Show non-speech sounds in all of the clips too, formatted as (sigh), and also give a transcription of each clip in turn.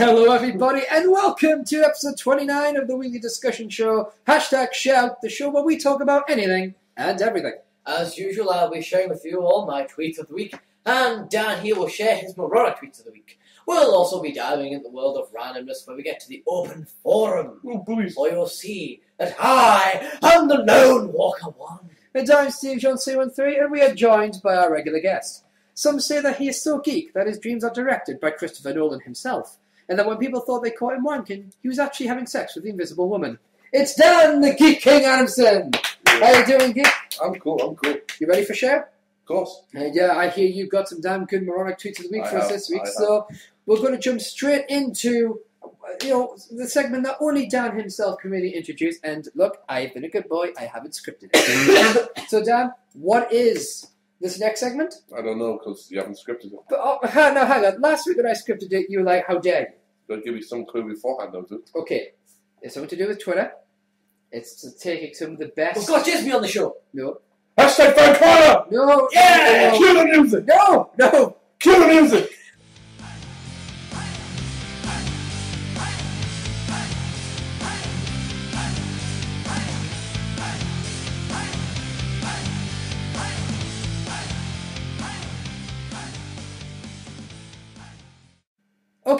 Hello, everybody, and welcome to episode 29 of the weekly discussion show. Hashtag shout, the show where we talk about anything and everything. As usual, I'll be sharing with you all my tweets of the week, and Dan here will share his moronic tweets of the week. We'll also be diving into the world of randomness when we get to the open forum, Oh, bullies. where you'll see that I am the lone walker one. And I'm Steve John C13, and we are joined by our regular guest. Some say that he is so geek that his dreams are directed by Christopher Nolan himself, and that when people thought they caught him wanking, he was actually having sex with the Invisible Woman. It's Dan, the Geek King Adamson! How you doing, Geek? I'm cool, I'm cool. You ready for share? Of course. And yeah, I hear you've got some damn good moronic tweets of the week I for us this week. I have. So we're going to jump straight into, uh, you know, the segment that only Dan himself can really introduce. And look, I've been a good boy. I haven't scripted it. (laughs) so Dan, what is this next segment? I don't know because you haven't scripted it. But, oh, no, hang on. Last week when I scripted it, you were like, "How dare you?" They'll give you some clue beforehand, though, dude. Okay, it's something to do with Twitter. It's taking some of the We've best. got Jisby on the show. No, Hashtag Frank Carter! no, Yeah! no, Cue the music! no, no. Cue the music!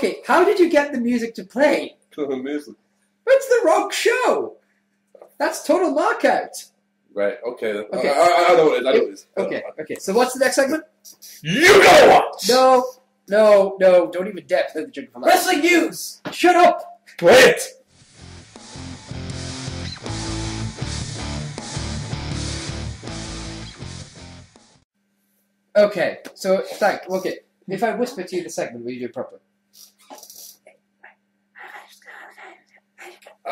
Okay, how did you get the music to play? Cue the music. It's the wrong show. That's Total Markout. Right, okay. Okay. I, I, I know what it is, I know what it is. I know Okay, uh, okay. So what's the next segment? You know what! No, no, no. Don't even depth the drink for that. Wrestling news. Shut up. Play it! Okay. So thank. Okay. If I whisper to you the segment, will you do it properly?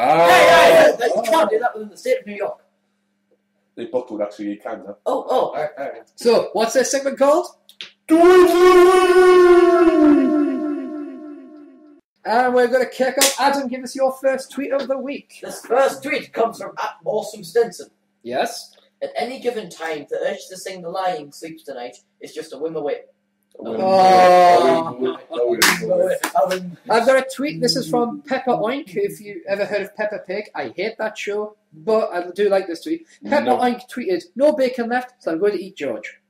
Ah, hey, hey, hey, you can't do that within the state of New York. They buckled, actually, you can now. Oh, oh, alright, alright. So what's this segment called? And we're going to kick off. Adam, give us your first tweet of the week. This first tweet comes from at Awesome Stinson. Yes. At any given time, the urge to sing The Lion Sleeps Tonight is just a whim away. Oh. Um, I've got a tweet. This is from Pepper Oink. If you ever heard of Peppa Pig, I hate that show, but I do like this tweet. Pepper No. Oink tweeted, "No bacon left, so I'm going to eat George."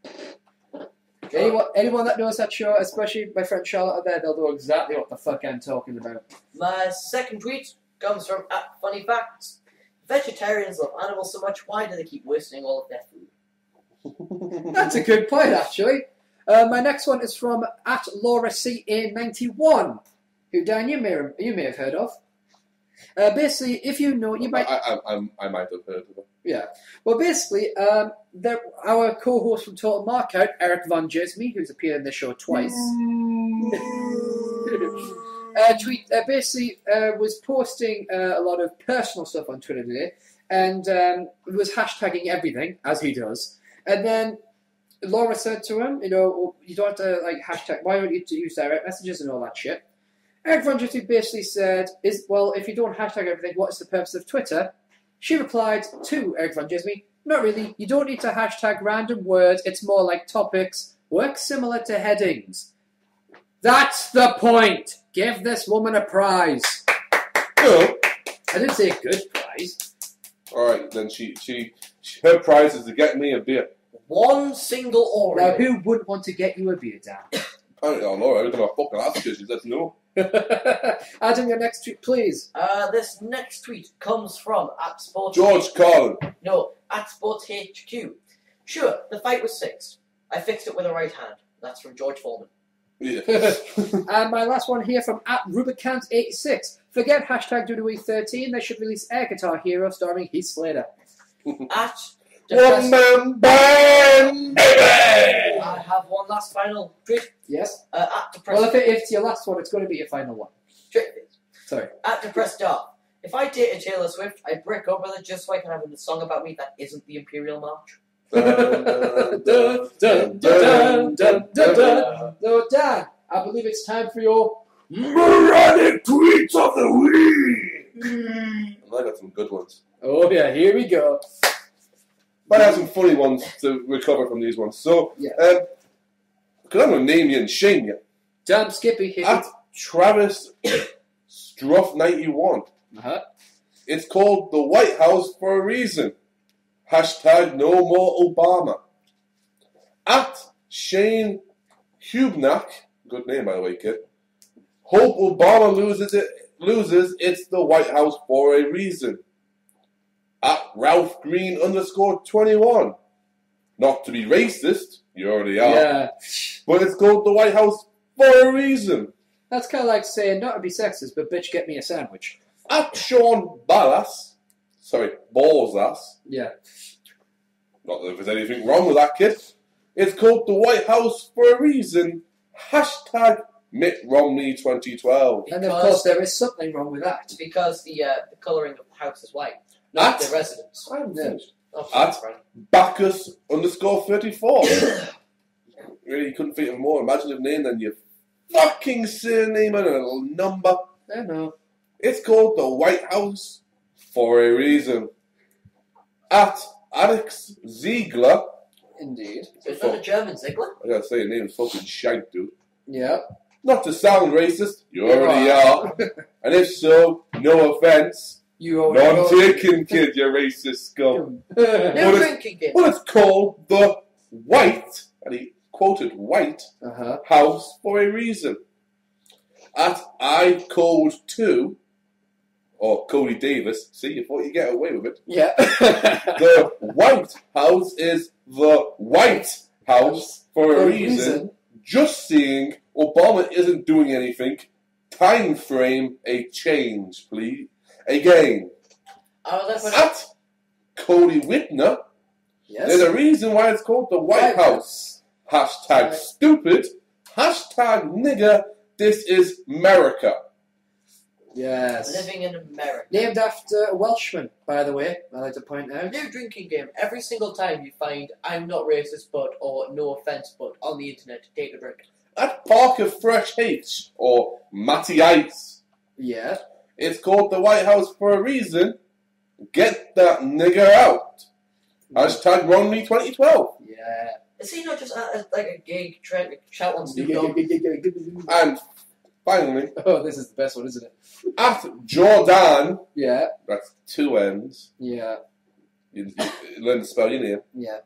Anyone, anyone that knows that show, especially my friend Charlotte there, they'll know exactly what the fuck I'm talking about. My second tweet comes from at Funny Facts. Vegetarians love animals so much, why do they keep wasting all of their food? That's a good point, actually. Uh, my next one is from at Laura CA91, who Dan you may you may have heard of. Uh, basically, if you know, you might I, I, I, I might have heard of it. Yeah. Well, basically, um, there, our co-host from Total Markout, Eric Von Jesme, who's appeared in the show twice, (laughs) uh, tweet uh, basically uh, was posting uh, a lot of personal stuff on Twitter today, and um, was hashtagging everything as he does. And then Laura said to him, "You know, "Oh, you don't have to like hashtag. Why don't you use direct messages and all that shit?" Eric Von Jesme basically said, "Is well, if you don't hashtag everything, what is the purpose of Twitter?" She replied to Eric Von Jesme, Not really. You don't need to hashtag random words. It's more like topics. Work similar to headings. That's the point. Give this woman a prize. No. I didn't say a good prize. Alright, then she, she, she, her prize is to get me a beer. One single aura Now, who wouldn't want to get you a beer, Dan? (coughs) Apparently, oh no, every time I fucking ask her, she says no. Adam, your next tweet, please. Uh, this next tweet comes from at Sports. George Carlin. No, at Sports HQ. Sure, the fight was fixed. I fixed it with a right hand. That's from George Foreman. Yeah. (laughs) (laughs) and my last one here from at Rubicant86. Forget hashtag WWE13. They should release Air Guitar Hero starring Heath Slater. At One man band, baby! I have one last final trick. Yes? Uh, at Depressed. Well, if, it, if it's your last one, it's going to be your final one. Straight face. Sorry. At press Dark. If I dated Taylor Swift, I'd break up with her just so I can have a song about me that isn't the Imperial March. (laughs) dun, dun, dun, dun, dun, dun, dun. Dan, I believe it's time for your. Moronic tweets of the week! And I got some good ones. Oh, yeah, here we go. But I have some funny ones to recover from these ones. So, Yeah. um, because I'm going to name you and shame you. Damn Skippy, hit At Travis Struff91. Uh-huh. It's called the White House for a reason. Hashtag no more Obama. At Shane Hubnack, good name by the way, kid. Hope Obama loses it loses, it's the White House for a reason. At Ralph Green underscore 21. Not to be racist, you already are, Yeah. but it's called the White House for a reason. That's kind of like saying, not to be sexist, but bitch, get me a sandwich. At Sean Ballas, sorry, Ballas, Yeah. not that there's anything wrong with that kid, it's called the White House for a reason. Hashtag Mitt Romney 2012. And of course, there is something wrong with that. Because the uh, the colouring of the house is white, not At- the residence. I'm Yeah. Oh, At- sorry, Bacchus underscore 34. (coughs) really you couldn't think of a more imaginative name than your fucking surname and a little number. I know. It's called the White House for a reason. At Alex Ziegler, Indeed. Is that a German Ziegler? I gotta say your name's fucking shite, dude. Yeah. Not to sound racist, you already You are. (laughs) And if so, no offense. You None know. taken, kid, you racist scum. (laughs) No What is- drinking game. Well, it's called the White, and he quoted White, uh-huh. house for a reason. At I Code 2, or Cody Davis, see, you thought you get away with it. Yeah. (laughs) The White House is the White House for a For a reason. reason. Just seeing Obama isn't doing anything. Time frame a change, please. Again, Oh, that's at Cody Whitner, Yes. there's a reason why it's called the White House. Hashtag Right. stupid. Hashtag nigger. This is America. Yes. living in America. Named after a Welshman, by the way, I like to point out. No drinking game. Every single time you find I'm not racist, but or no offense, but on the internet, take a drink. At Parker Fresh H or Matty Ice. Yeah. It's called the White House for a reason. Get that nigger out. Hashtag Romney 2012. Yeah. Is he not just at, at, like a gig trying to shout on Snoop Dogg? And finally, oh, this is the best one, isn't it? at Jordan, Yeah. that's two N's. Yeah. You, you learn to spell your name. Yeah.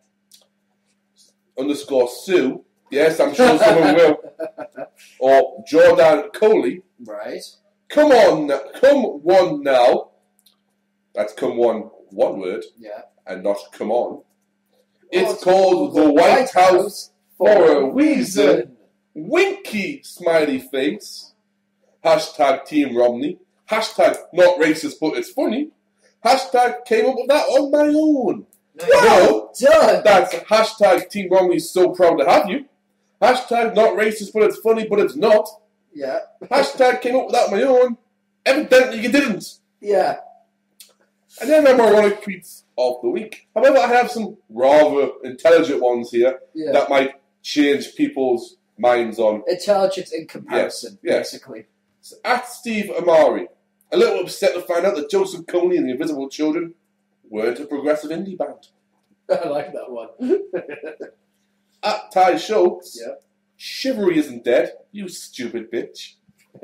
Underscore Sue. Yes, I'm sure someone will. (laughs) Or Jordan Coley. Right. Come on, come one now. That's come one, one word, Yeah. and not come on. It's called the White House for a reason. Winky smiley face. Hashtag Team Romney. Hashtag not racist but it's funny. Hashtag came up with that on my own. No, No, Done. that's hashtag Team Romney's so proud to have you. Hashtag not racist but it's funny but it's not. Yeah. Hashtag came up with that on my own. Evidently you didn't. Yeah. And then my moronic tweets of the week. However, I have some rather intelligent ones here Yeah. that might change people's minds on. Intelligence in comparison, yes. basically. So at Steve Amari, a little upset to find out that Joseph Kony and the Invisible Children weren't a progressive indie band. (laughs) I like that one. (laughs) At Ty Schultz, Yeah. Chivalry isn't dead, you stupid bitch. (laughs)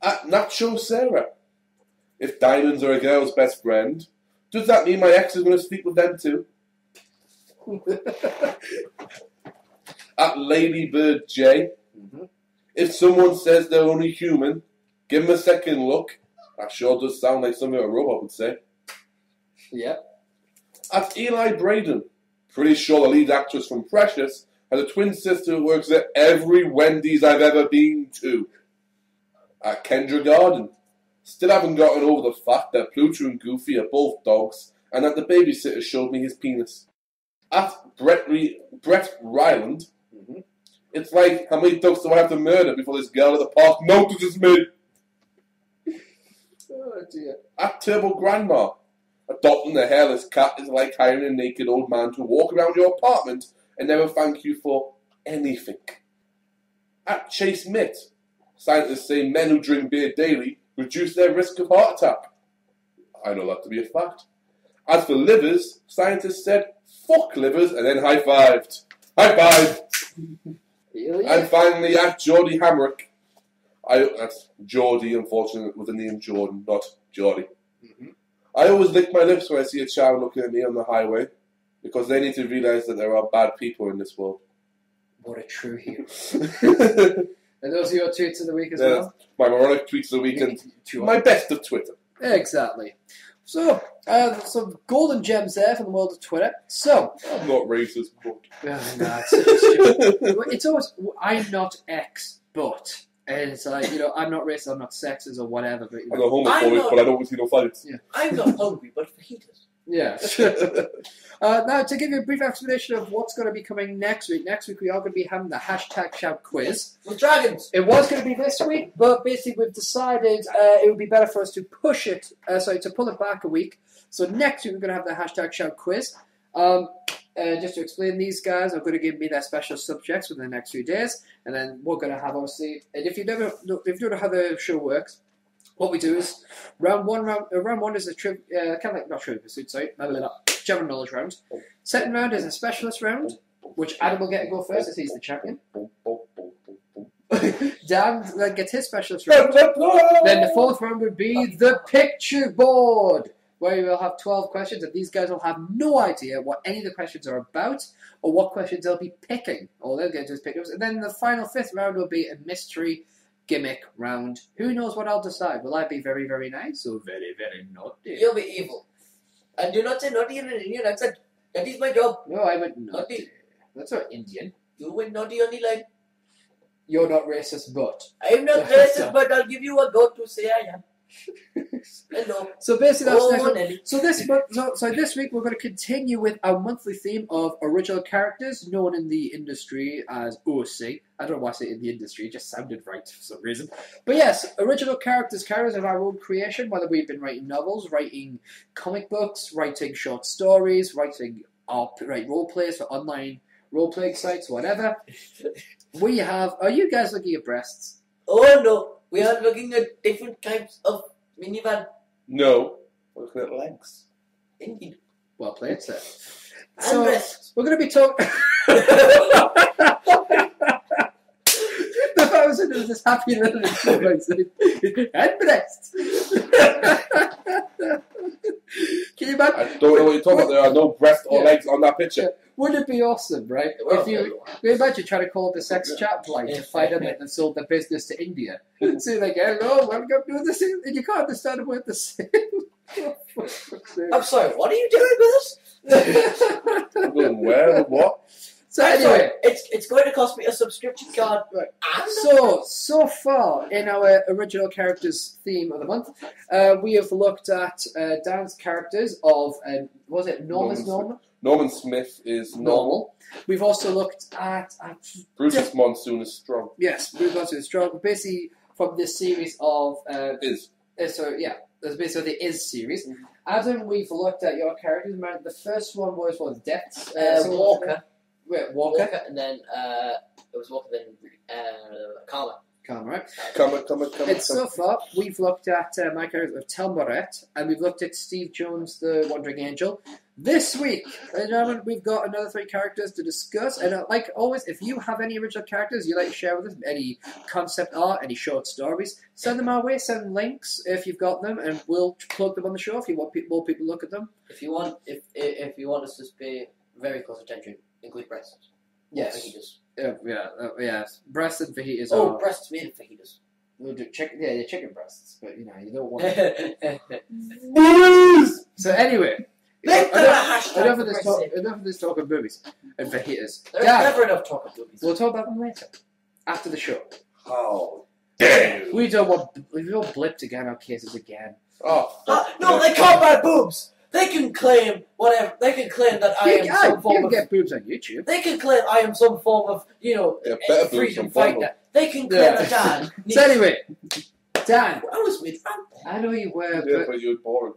At Nacho Sarah, if diamonds are a girl's best friend, does that mean my ex is going to sleep with them too? At (laughs) Ladybird J, Mhm. if someone says they're only human, give them a second look. That sure does sound like something a robot would say. Yeah. At Eli Braden, pretty sure the lead actress from Precious has a twin sister who works at every Wendy's I've ever been to. At Kendra Garden, still haven't gotten over the fact that Pluto and Goofy are both dogs and that the babysitter showed me his penis. At Brett, Re- Brett Ryland, Mhm. it's like, how many dogs do I have to murder before this girl at the park notices me? (laughs) Oh dear. At Turbo Grandma, adopting a hairless cat is like hiring a naked old man to walk around your apartment and never thank you for anything. At Chase Mitt, scientists say men who drink beer daily reduce their risk of heart attack. I know that to be a fact. As for livers, scientists said, fuck livers, and then high fived. High five! Yeah. And finally, at Geordie Hamrick, I that's Geordie, unfortunately, with the name Jordan, not Geordie. Mhm. I always lick my lips when I see a child looking at me on the highway because they need to realise that there are bad people in this world. What a true hero. (laughs) And those are your tweets of the week as Yeah. well? My moronic tweets of the weekend. Two My best of Twitter. Exactly. So, uh, some golden gems there from the world of Twitter. So, I'm not racist, but. (laughs) nah, it's, such a stupid- (laughs) it's always, I'm not X, but. And it's like, you know, I'm not racist, I'm not sexist or whatever, but, you I'm know, not I'm homophobic, not- but I don't want to see no fights. I'm not hungry, but fajitas. Yeah. (laughs) uh, now, to give you a brief explanation of what's going to be coming next week, next week we are going to be having the hashtag shout quiz. With dragons. It was going to be this week, but basically we've decided uh, it would be better for us to push it, uh, sorry, to pull it back a week. So next week we're going to have the hashtag shout quiz. Um, uh, just to explain, these guys are going to give me their special subjects within the next few days, and then we're going to have obviously. And if you never, if you don't know how the show works, what we do is round one. Round, uh, round one is a tri- uh, kind of like not trivia pursuit, sorry, blah, blah, blah, general knowledge round. Second round is a specialist round, which Adam will get to go first as he's the champion. (laughs) Dan then gets his specialist round. Then the fourth round would be the picture board, where you will have 12 questions, and these guys will have no idea what any of the questions are about or what questions they'll be picking. All they'll get to is pick those. And then the final fifth round will be a mystery gimmick round. Who knows what I'll decide? Will I be very, very nice or very, very naughty? You'll be evil. And do not say naughty in an Indian accent. That is my job. No, I went naughty. Naughty. That's not Indian. You went naughty on the line. You're not racist, but. I'm not (laughs) racist, but I'll give you a go to say I am. (laughs) Hello. So basically, that's Oh, next. So this month, so, so this week we're going to continue with our monthly theme of original characters known in the industry as OC. I don't know why I say in the industry; it just sounded right for some reason. But yes, original characters, characters of our own creation. Whether we've been writing novels, writing comic books, writing short stories, writing our right role plays for online role playing sites, whatever. (laughs) We have. Are you guys looking at breasts? Oh no, we are looking at different types of minivan. No. We're looking at legs. Indeed. Well played, sir. And So- breasts. We're going to be talking. (laughs) (laughs) the thousand is happy little (laughs) and breasts. (laughs) Can you imagine? I don't know what you're talking about. There are no breasts or Yeah. legs on that picture. Wouldn't it be awesome, right? Well, if you, can you imagine trying to call up a sex chat line to find out that they sold their business to India. (laughs) So like, hello, welcome to the same, and you can't understand a word the same. I'm sorry, what are you doing with us? I'm where and what? So I'm anyway, it's, it's going to cost me a subscription card. Right. So, so far in our original characters theme of the month, uh, we have looked at uh, Dan's characters of, uh, was it Norma's Norman Normal? Norman Smith is normal. Normal. We've also looked at, at Bruce's Monsoon is strong. yes, we've got to the strong, basically from this series of, uh, Is. uh, so yeah, that's basically the Is series. Mhm. Adam, we've looked at your characters. Man, The first one was what Death Uh, so- Walker. Wait, Walker. Walker, and then uh, it was Walker, then uh, Karma. Calm, right? Come on, come on, come on. And so far, we've looked at uh, my character of Tel Moret, and we've looked at Steve Jones, the Wandering Angel. This week, and gentlemen, we've got another three characters to discuss. And uh, like always, if you have any original characters you'd like to share with us, any concept art, any short stories, send them our way. Send links if you've got them, and we'll plug them on the show if you want pe- more people to look at them. If you want, if if you want us to pay very close attention, include breasts. Yes. Fajitas. Uh, yeah, uh, yes. Breast and fajitas Oh, are. breasts made of fajitas. We'll do chicken, yeah, yeah, chicken breasts, but you know, you don't want. (laughs) So anyway, Make that a hashtag enough of this talk. Enough of this talk of movies and fajitas. There's Dan, never enough talk of movies. We'll talk about them later. After the show. Oh, you? We don't want we don't blipped again our cases again. Oh, Uh, no, they can't buy boobs. They can claim whatever. They can claim that I you am can, some you form can of. get boobs on YouTube. They can claim I am some form of, you know, Yeah, a freedom fighter. They can claim Yeah. that Dan. (laughs) So anyway, Dan, I was with Frank. I know you were, Yeah, but but you're boring.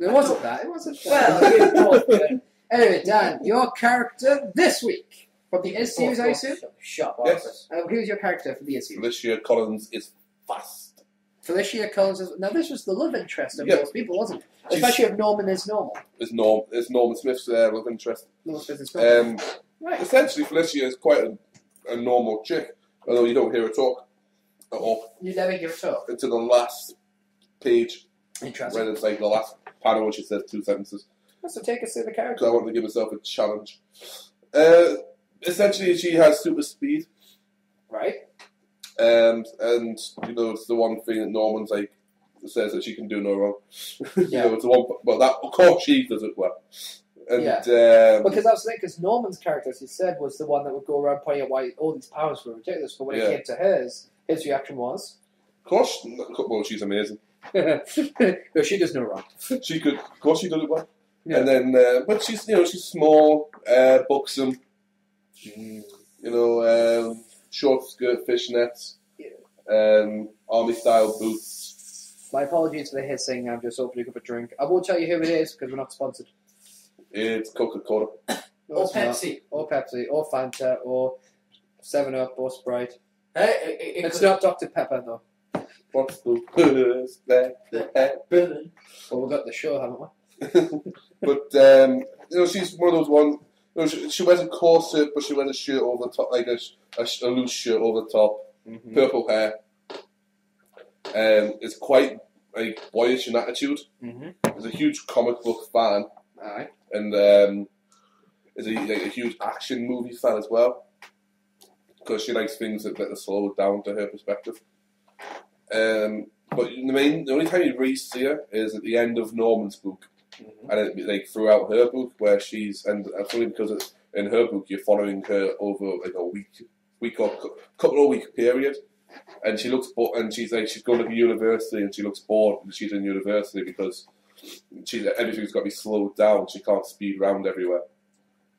it wasn't that. It wasn't that. Well, you (laughs) anyway, Dan, your character this week from the Is series, I assume. Shut up, Yes. Uh, who's your character for the Is series? Felicia Collins is fast. Felicia Collins. Is, now this was the love interest of Yeah. most people, wasn't it? She's- Especially if Norman is normal. Is Norm is Norman Smith's uh, love interest. Business people. Um, right. essentially, Felicia is quite a, a normal chick, although you don't hear her talk at all You never hear her talk. until the last page Interesting. when it's like the last panel when she says two sentences. So take us through the character. because I wanted to give myself a challenge. Uh, essentially, she has super speed, Right? Um, and you know it's the one thing that Norman's like says that she can do no wrong. (laughs) yeah. you know, it's the one. Well, that of course she does it well. And Yeah. um, Because I was thinking, because Norman's character, as you said, was the one that would go around pointing out why all these powers were ridiculous. But when Yeah. it came to hers, his reaction was, of course, well, she's amazing. (laughs) no, she does no wrong. She could, of course, she does it well. Yeah. And then, uh, but she's you know she's small, uh, buxom, you know, um, short skirt fishnets, um, army style boots. My apologies for the hissing. I'm just opening up a drink. I won't tell you who it is because we're not sponsored. It's Coca Cola. No, Or it's not. Pepsi. Or Pepsi. Or Fanta. Or 7 Up. Or Sprite. Hey, it, it, it It's could- not Dr. Pepper, though. What's the worst that could happen? Well, we've got the show, haven't we? (laughs) but um, you know, she's one of those ones. Know, she, wears a corset, but she wears a shirt over the top, like a, a, a loose shirt over the top, Mm-hmm. purple hair. Um, it's quite like boyish in attitude. Mm-hmm. Is a huge comic book fan, Alright. and um, is a, like, a huge action movie fan as well. Because she likes things that, that are slowed down to her perspective. Um, but the main, the only time you really see her is at the end of Norman's book, Mm-hmm. and it, like throughout her book, where she's and only because it's, in her book you're following her over like a week, week or couple of week period, and she looks bored, and she's like she's going to university and she looks bored and she's in university because she's everything's got to be slowed down. She can't speed around everywhere.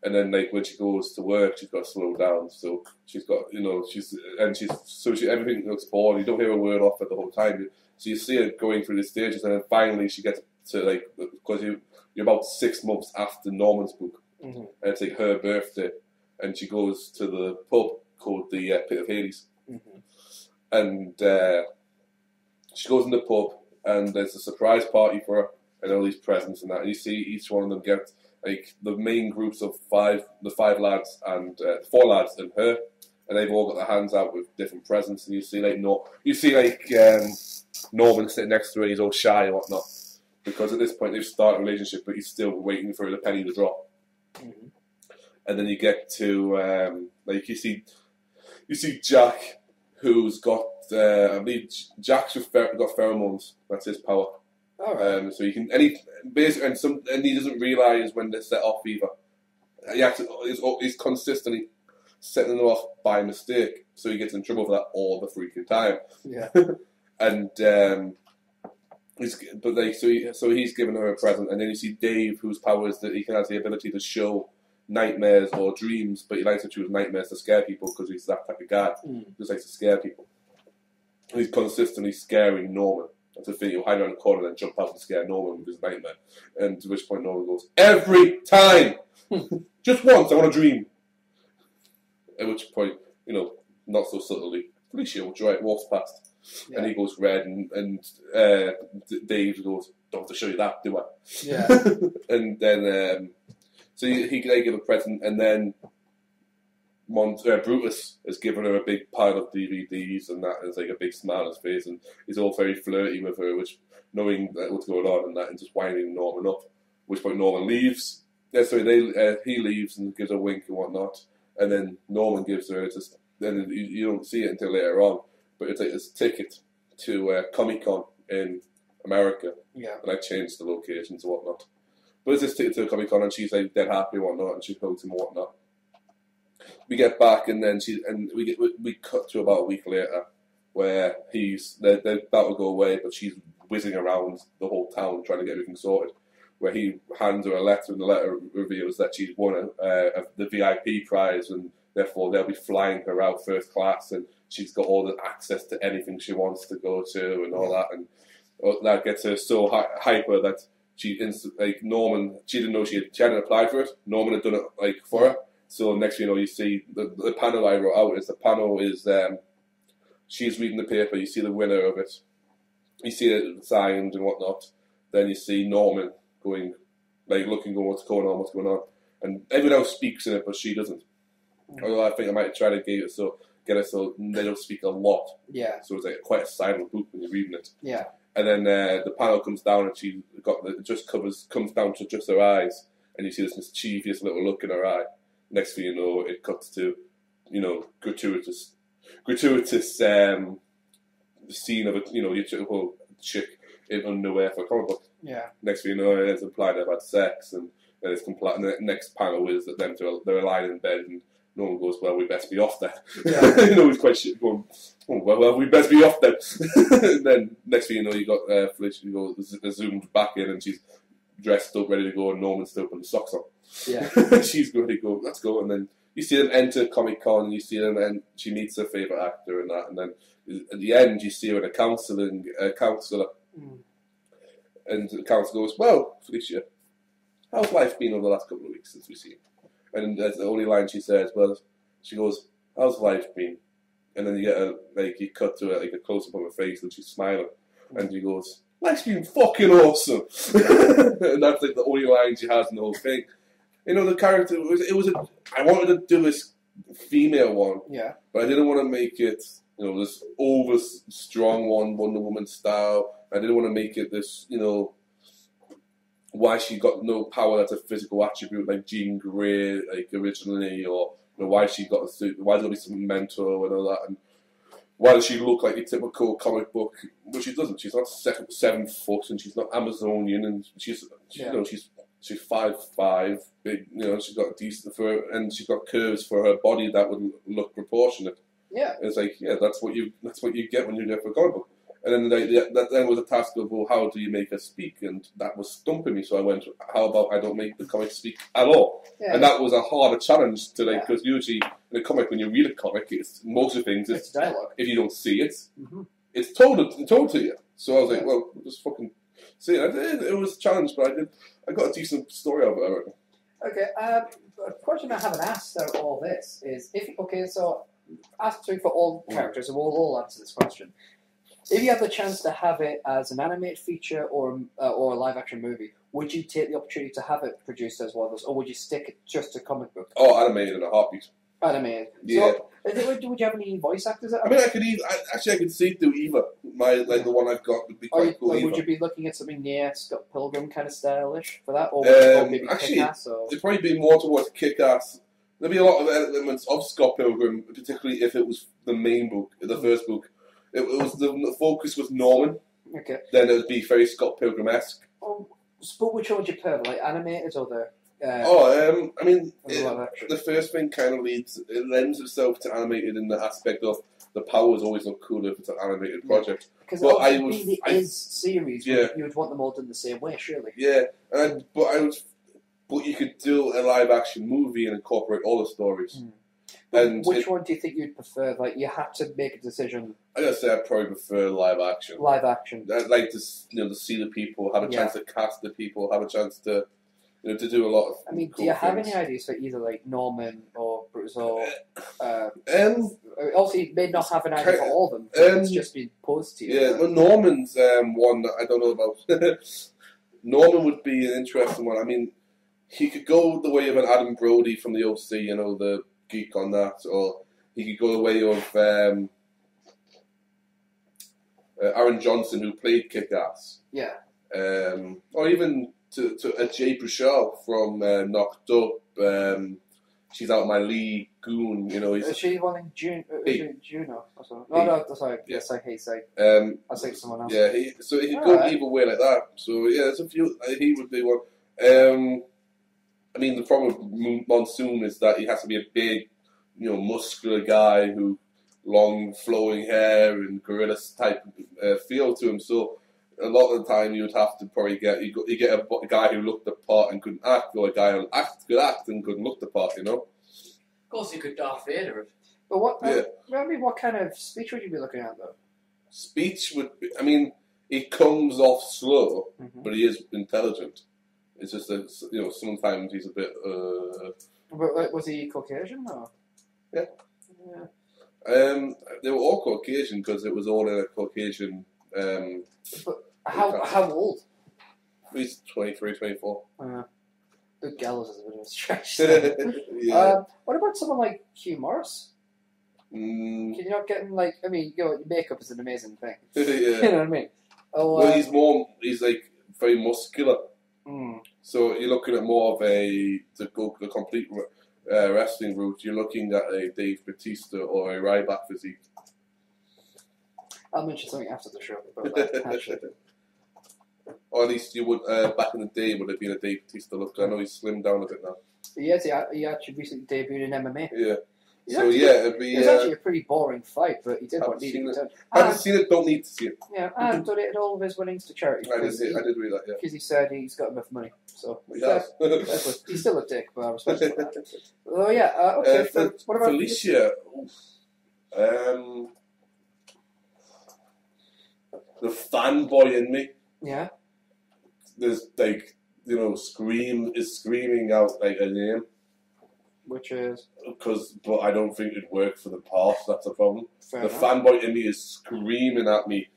And then, like when she goes to work, she's got to slow down. So she's got, you know, she's and she's so she everything looks bored. You don't hear a word off her the whole time. So you see her going through the stages, and then finally she gets to like because you you're about six months after Norman's book, Mhm. and it's like her birthday, and she goes to the pub called the uh, Pit of Hades, Mm-hmm. and uh, she goes in the pub, and there's a surprise party for her, and all these presents and that. And you see each one of them get like the main groups of five, the five lads and uh, four lads and her, and they've all got their hands out with different presents. And you see like no, you see like um, Norman sitting next to her, he's all shy and whatnot, because at this point they've started a relationship, but he's still waiting for the penny to drop. Mm-hmm. And then you get to um, like you see, you see Jack, who's got uh, I believe Jack's got pheromones. That's his power. Alright. Um, so he can, and he basically, and some, and he doesn't realize when they're set off either. He actually, he's, he's consistently setting them off by mistake, so he gets in trouble for that all the freaking time. yeah. (laughs) And um, he's, but like, so he, so he's giving her a present, and then you see Dave, whose power is that he can has the ability to show nightmares or dreams, but he likes to choose nightmares to scare people because he's that type of guy. Mm. He just likes to scare people. And he's consistently scaring Norman. That's the thing, he'll hide around the corner and then jump out and scare Norman with his nightmare. And to which point Norman goes, Every time! (laughs) Just once, I want to dream. At which point, you know, not so subtly, Felicia will right, walks past. And he goes red, and, and uh, Dave goes, Don't have to show you that, do I? Yeah. (laughs) and then, um, so he, he they give a present, and then Mont- uh, Brutus has given her a big pile of DVDs, and that is like a big smile on his face, and he's all very flirty with her, which knowing that what's going on and that, and just winding Norman up. Which point Norman leaves. Yeah, sorry, they uh, he leaves and gives a wink and whatnot, and then Norman gives her just. Then you, you don't see it until later on, but it's like this ticket to uh, Comic Con in America, yeah. and I changed the locations and whatnot. But it's this ticket to Comic Con, and she's like dead happy and whatnot, and she hugs him and whatnot. We get back, and then she and we get we, we cut to about a week later, where he's they're, they're about to go away, but she's whizzing around the whole town trying to get everything sorted. Where he hands her a letter, and the letter reveals that she's won a, uh, the VIP prize, and therefore they'll be flying her out first class, and she's got all the access to anything she wants to go to, and all that, and uh, that gets her so hy- hyper that she inst- like Norman. She didn't know she had, she hadn't applied for it. Norman had done it like for her. So next thing you know, you see the, the panel I wrote out is the panel is um, she's reading the paper. You see the winner of it. You see it signed and whatnot. Then you see Norman going, like looking, going, what's going on, what's going on, and everyone else speaks in it, but she doesn't. Mm. Although I think I might try to get it so get it so they don't speak a lot, Yeah, so it's like quite a silent book when you're reading it. yeah, And then uh, the panel comes down and she got the, it just covers comes down to just her eyes, and you see this mischievous little look in her eye. Next thing you know, it cuts to you know gratuitous gratuitous um, scene of a you know your typical chick in underwear for a comic book. yeah. Next thing you know, it's implied they've had sex, and then it's compli- and the next panel is that them two are, they're lying in bed, and no one goes, "Well, we best be off then." Yeah. (laughs) you know, quite shit going. Oh, well, well, we best be off then. (laughs) then next thing you know, you got uh, Felicity go z- zoomed back in, and she's dressed up, ready to go, and Norman's still putting the socks on. Yeah. (laughs) she's going to go. Let's go, and then you see them enter Comic Con, you see them, and she meets her favorite actor, and that, and then at the end, you see her in a counselling uh, counselor, Mm. and the counsellor goes, "Well, Felicia, how's life been over the last couple of weeks since we see you?" And that's the only line she says. Well, she goes, "How's life been?" And then you get a like you cut to it like a close up of her face, and she's smiling, and she goes, "Life's been fucking awesome," (laughs) and that's like the only line she has in the whole thing. You know, the character it was it was a, I wanted to do this female one, Yeah. but I didn't want to make it, you know, this over strong one, Wonder Woman style. I didn't want to make it this, you know, why she got no power that's a physical attribute like Jean Grey, like originally, or you know, why she got a suit, why there's only some mentor and all that, and why does she look like a typical comic book? Well, she doesn't. She's not seven, seven foot, and she's not Amazonian, and she's, she, Yeah. you know, she's she's five five, big, you know, she's got decent for, and she's got curves for her body that would look proportionate. Yeah. It's like, yeah, that's what you that's what you get when you get for a comic book. And then they, they- that then was a task of, well, how do you make her speak? And that was stumping me. So I went, how about I don't make the comic speak at all? Yeah. And that was a harder challenge to like, Yeah. because usually in a comic, when you read a comic, it's most of the things, it's it's, dialogue. if you don't see it, Mhm. it's told it, told to you. So I was like, Yeah. well, just fucking see it. I did, it was a challenge, but I did, I got a decent story out of it. I reckon. Okay. Um, a question I haven't asked out all this is if okay, so answering for all Mm. characters, and we'll all answer this question. If you have the chance to have it as an animated feature or uh, or a live action movie, would you take the opportunity to have it produced as one of those, or would you stick it just to comic book Oh, animated in a heartbeat. animated? Yeah. So, would, would you have any voice actors? I mean, I could even, I, actually, I could see through Eva. My, like the one I've got would be or quite cool like, would you be looking at something near Scott Pilgrim kind of stylish for that, or, you Um, maybe actually, Kick-Ass or It'd probably be more towards kick-ass. There'd be a lot of elements of Scott Pilgrim, particularly if it was the main book, the first book. It, it was the, the focus was Norman. okay? Then it would be very Scott Pilgrim-esque. Oh, but which one would you prefer, like animated or the? Uh, Oh, um, I mean, the it- the first thing kind of leads, it lends itself to animated in the aspect of the powers always look cooler if it's an animated project. Because well, I was- the I- is series, Yeah. you would want them all done the same way, surely. Yeah, and but I was, but you could do a live action movie and incorporate all the stories. Mm. And which it- one do you think you'd prefer? Like you had to make a decision, I gotta say, I probably prefer live action. live action. I'd like to, you know, to see the people, have a chance to cast the people, have a chance to, you know, to do a lot of. I mean, do cool you have any ideas for either like Norman or Bruce or? Uh, Um, obviously, you may not have an idea for all of them. Um, it's just been posed to you. yeah, well, Norman's um, one that I don't know about. (laughs) Norman would be an interesting one. I mean, he could go the way of an Adam Brody from the OC, you know, the geek on that, or he could go the way of um, uh, Aaron Johnson, who played Kick Ass. yeah. um, or even to, to a Jay Baruchel from uh, Knocked Up. Um, she's out my league, Goon. You know, Is she one in June? Uh, Hey. Juno or something? No, Hey. no, sorry. Yeah. Yes, I hate say. um, I say someone else. yeah. He, so he could go Alright. either way like that. So yeah, there's a few. uh, He would be one. Um, I mean, the problem with Monsoon is that he has to be a big, you know, muscular guy who long flowing hair and gorilla type uh, feel to him. So a lot of the time you would have to probably get you, go, you get a, bo- guy who looked the part and couldn't act, or a guy who act could act and couldn't look the part. You know. Of course, you could Darth Vader. But what? Yeah. Uh, I mean, what kind of speech would you be looking at though? Speech would. Be, I mean, he comes off slow, Mm-hmm. but he is intelligent. It's just that you know sometimes he's a bit. Uh, But, uh, was he Caucasian or? Yeah. Yeah. um, they were all Caucasian because it was all in a Caucasian. Um, How how old? he's 23, 24. Uh, The gallows is a bit of a stretch. (laughs) yeah. um, what about someone like Hugh Morris? Mm, Can you not get him like? I mean, you know, makeup is an amazing thing. (laughs) yeah. (laughs) You know what I mean? Oh, Well, uh, he's more. He's like very muscular. mm, So you're looking at more of a to go the complete uh, wrestling route. You're looking at a Dave Batista or a Ryback physique. I'll mention something after the show about that. Actually. (laughs) or at least you would uh, back in the day would have been a Dave Batista look. I know he's slimmed down a bit now. Yes, he, he actually recently debuted in MMA. Yeah. So yeah, it'd be. It was Uh, actually a pretty boring fight, but he did what needed to be it. done. haven't And, seen it. Don't need to see it. yeah, and donated all of his winnings to charity I did. he, I did read that. Yeah. because he said he's got enough money. So He has. he's still a dick, but I respect that. (laughs) Oh yeah, uh, okay. Uh, so what about Felicia. Um, the fanboy in me. Yeah, There's like you know, scream is screaming out like a name which is because, but I don't think it'd work for the part. That's a problem. fair the enough. fanboy in me is screaming at me,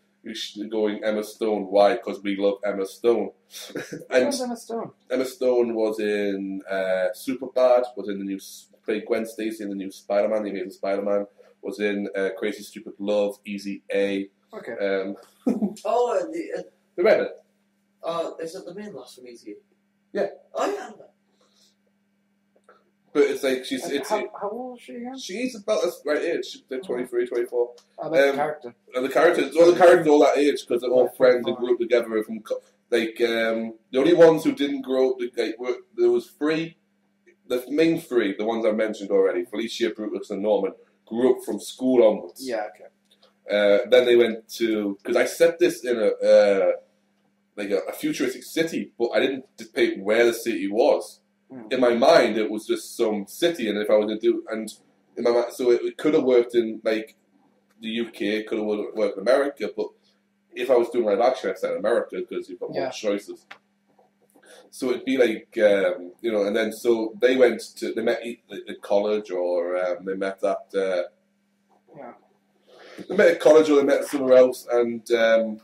going Emma Stone. Why? Because we love Emma Stone. (laughs) and Where's Emma Stone? Emma Stone was in uh, Superbad, was in the new played Gwen Stacy in the new Spider-Man, the Amazing Spider-Man. Was in uh, Crazy Stupid Love, Easy A. Okay. Um, (laughs) Oh, uh, the, uh, the Reddit. uh, is it the main last from Easy? Yeah. Oh, yeah. But it's like she's And it's how, how old is she again? she's about the right age. She's like 23, 24. I bet the Um, character. And the characters, well, the characters all that age because they're all friends and grew up together from like um, the only ones who didn't grow up like were there was three, the main three, the ones I mentioned already, Felicia, Brutus, and Norman, grew up from school onwards. Yeah. Okay. Uh, then they went to because I set this in a uh, like a, a futuristic city, but I didn't depict where the city was. In my mind, it was just some city, and if I was to do and in my mind, so it, it could have worked in like the UK, it could have worked in America, but if I was doing live action, I'd say in America because you've got more choices. So it'd be like um, you know, and then so they went to they met at at college or um, they met at uh, Yeah. they met at college or they met somewhere else, and um,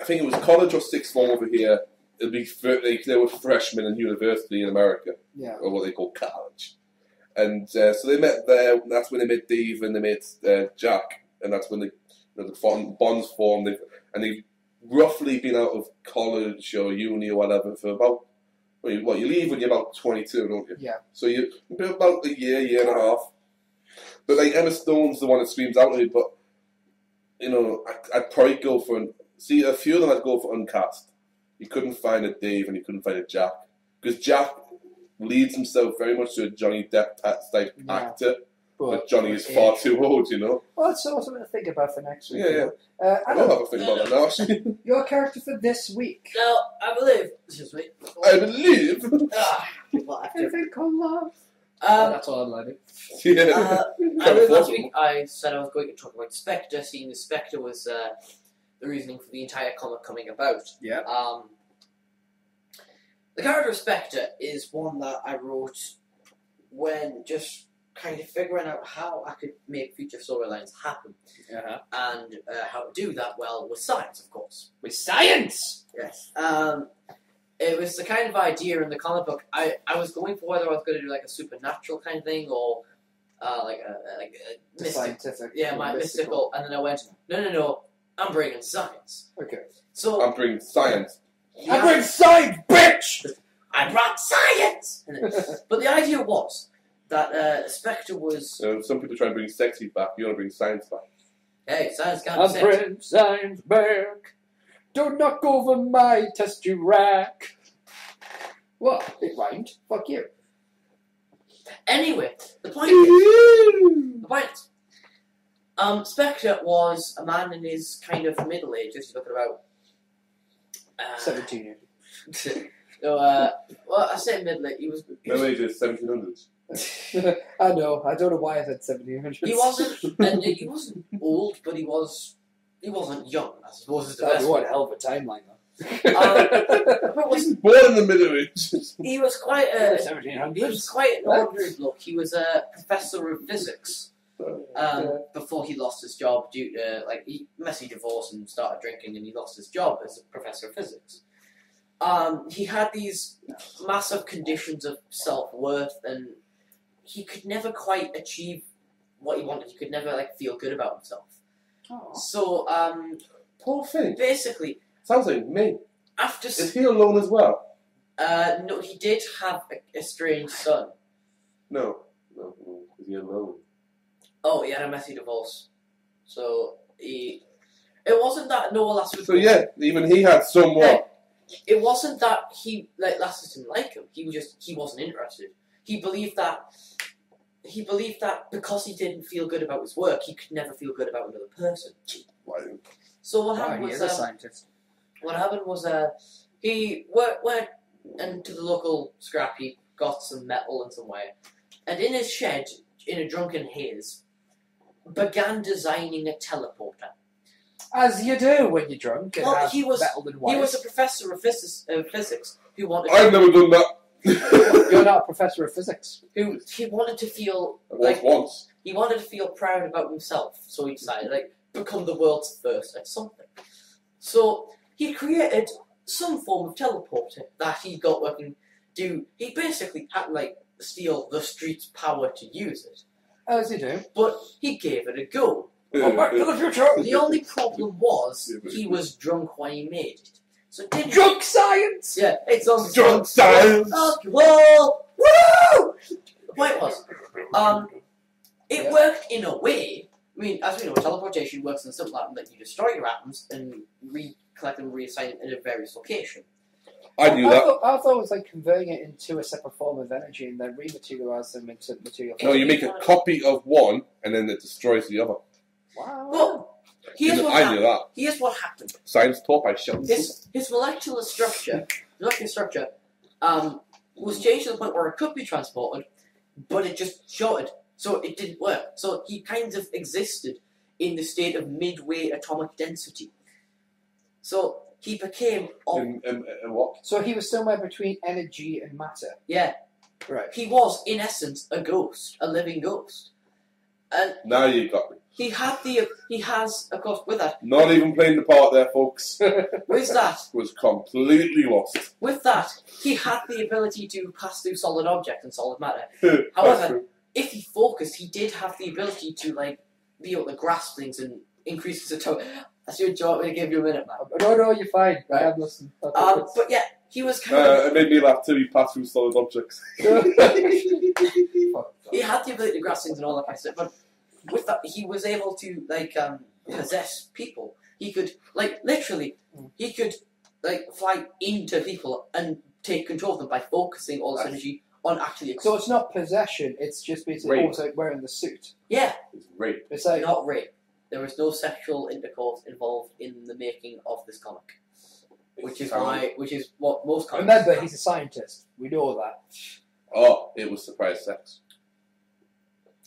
I think it was college or sixth form over here. It'd be like they were freshmen in university in America, Yeah. or what they call college, and uh, so they met there. and That's when they met Dave and they met uh, Jack, and that's when the you know, the bond, bonds formed. They've, and they've roughly been out of college or uni or whatever for about. Well, you, well, you leave when you're about twenty-two, don't you? Yeah. So you about a year, year and a half. But like Emma Stone's the one that screams out at me. But you know, I, I'd probably go for an, see a few of them. I'd go for uncast. You couldn't find a Dave and he couldn't find a Jack because Jack leads himself very much to a Johnny Depp type Yeah. actor, but But Johnny is far too old. You know. Well, it's also something to think about for next week. Yeah, you yeah. know. Uh, I don't have a thing about that now. Actually, (laughs) your character for this week. Now, I believe. Excuse me. I believe. Ah, (laughs) well, after- Anything called love? um, That's all I'm learning. yeah. uh, (laughs) I believe last week I said I was going to talk about Spectre, seeing the Spectre was uh, the reasoning for the entire comic coming about. Yeah. Um, the character of Spectre is one that I wrote when just kind of figuring out how I could make future storylines happen, Uh-huh. and uh, how to do that well with science, of course. With science! Yes. Um, it was the kind of idea in the comic book. I, I was going for whether I was going to do like a supernatural kind of thing or uh, like a like a mystic. scientific. Yeah, my mystical. And then I went, no, no, no. I'm bringing science. Okay. So I'm bringing science. I bring science, bitch! I brought science. (laughs) but the idea was that uh, Spectre was You know, some people try and bring sexy back. You want to bring science back. hey science can't I'm bringing science back. Don't knock over my test rack. What? It rhymed. Fuck you. Anyway, the point is, the point is, um, Spectre was a man in his kind of middle age. He's looking about. Uh, 17 (laughs) so, uh, well, I say middle age. He was. He, No was, 1700s. (laughs) I know. I don't know why I said 1700. he wasn't, and he wasn't old, but he was. He wasn't young. I suppose is the That'd best. be one hell of a timeline, though. Um, but was, Born in the Middle Ages. (laughs) he was quite a. He 1700s. was quite an What? ordinary bloke. He was a professor of physics. Um, before he lost his job due to like he messy divorce and started drinking and he lost his job as a professor of physics. um, he had these massive conditions of self worth, and he could never quite achieve what he wanted. He could never like feel good about himself. So um, Poor thing. basically, Sounds like me. after Is he alone as well? uh, no, he did have a, a strange son. No. No. no. Is he alone? Oh, he had a messy divorce. So he. It wasn't that Noah Lasseter. So yeah, even he had somewhat. It wasn't that he like Lasseter didn't like him. He was just he wasn't interested. He believed that. He believed that because he didn't feel good about his work, he could never feel good about another person. Why- So what Wow, happened he was is a um, scientist. what happened was uh, he went, went into the local scrap heap, got some metal and some wire, and in his shed, in a drunken haze, began designing a teleporter. As you do when you're drunk and Well, have he was- metal and He was a professor of physics, uh, physics who wanted I've never done that. (laughs) You're not a professor of physics. who he wanted to feel I like once. he wanted to feel proud about himself, so he decided like become the world's first at something. So he created some form of teleporter that he got working. Do he basically had like steal the street's power to use it, As you do. but he gave it a go. Oh, back to the future. The only problem was he was drunk when he made it, so it didn't. Drunk science. Yeah, it's on Drunk science. Well, Woo! The point was, um, it Yeah. worked in a way. I mean, as we know, teleportation works in a simple atom that you destroy your atoms and recollect them, reassign them in a various location. I knew that. Thought, I thought it was like converting it into a separate form of energy and then rematerialize them into material. No, you make a copy of one and then it destroys the other. Wow. Well, here's You know, what I happened. knew that. Here's what happened. Science taught by Sheldon. His his molecular structure, molecular structure, um, was changed to the point where it could be transported, but it just shorted, so it didn't work. So he kind of existed in the state of midway atomic density. So he became, of, In, in, in what? So he was somewhere between energy and matter. yeah, Right. he was in essence a ghost, a living ghost, and Now you got me. he had the he has of course with that Not even playing the part there, folks. (laughs) with that (laughs) Was completely lost. with that he had the ability to pass through solid objects and solid matter. (laughs) However, if he focused, he did have the ability to like be able to grasp things and increase his atomic. I your job. you want me to give you a minute, man. No, no, you're fine. I am listening. Um, but yeah, he was kind uh, of it made me laugh too. He passed through solid objects. (laughs) (laughs) he had the ability to grasp things and all that kind of stuff. But with that, he was able to like um, possess people. He could like literally, he could like fly into people and take control of them by focusing all this That's- energy on actually. so it's not possession. It's just basically Rape. almost like wearing the suit. yeah, It's rape. It's like not rape. There was no sexual intercourse involved in the making of this comic. which is why, which is what most comics. remember he's a scientist. We know that. Oh, it was surprise sex.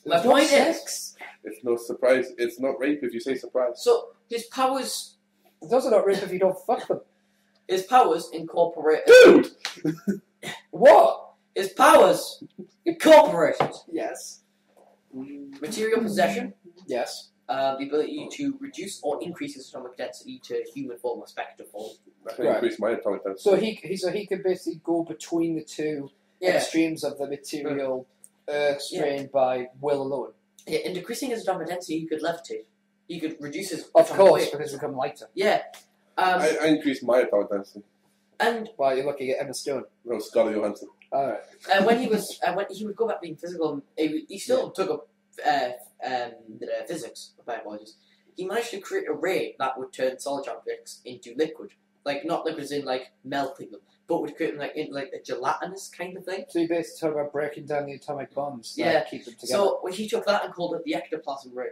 My There's no point is- sex. It's no surprise. It's not rape if you say surprise. So his powers, Those are not rape if you don't fuck them. his powers incorporate. Dude! What? His powers incorporated Yes. material possession, Yes. Uh, the ability to reduce or increase his atomic density to human form or spectre form. I can Right. increase my atomic density. So he, he so he could basically go between the two Yeah, extremes of the material uh, strained by will alone. yeah. In decreasing his atomic density, he could levitate. He could reduce his Of atomic course, weight. because they become lighter. Yeah, um, I, I increased my atomic density. and While you're looking at Emma Stone. No, Scotty Johansson. Alright. uh, when he was uh, when he would go back being physical, he, he still took up uh, um, uh, physics. My apologies. He managed to create a ray that would turn solid objects into liquid, like not liquid as in like melting them, but would create them like in like a gelatinous kind of thing. So you basically talk about breaking down the atomic bonds that Yeah. keep them together. So well, he took that and called it the ectoplasm ray.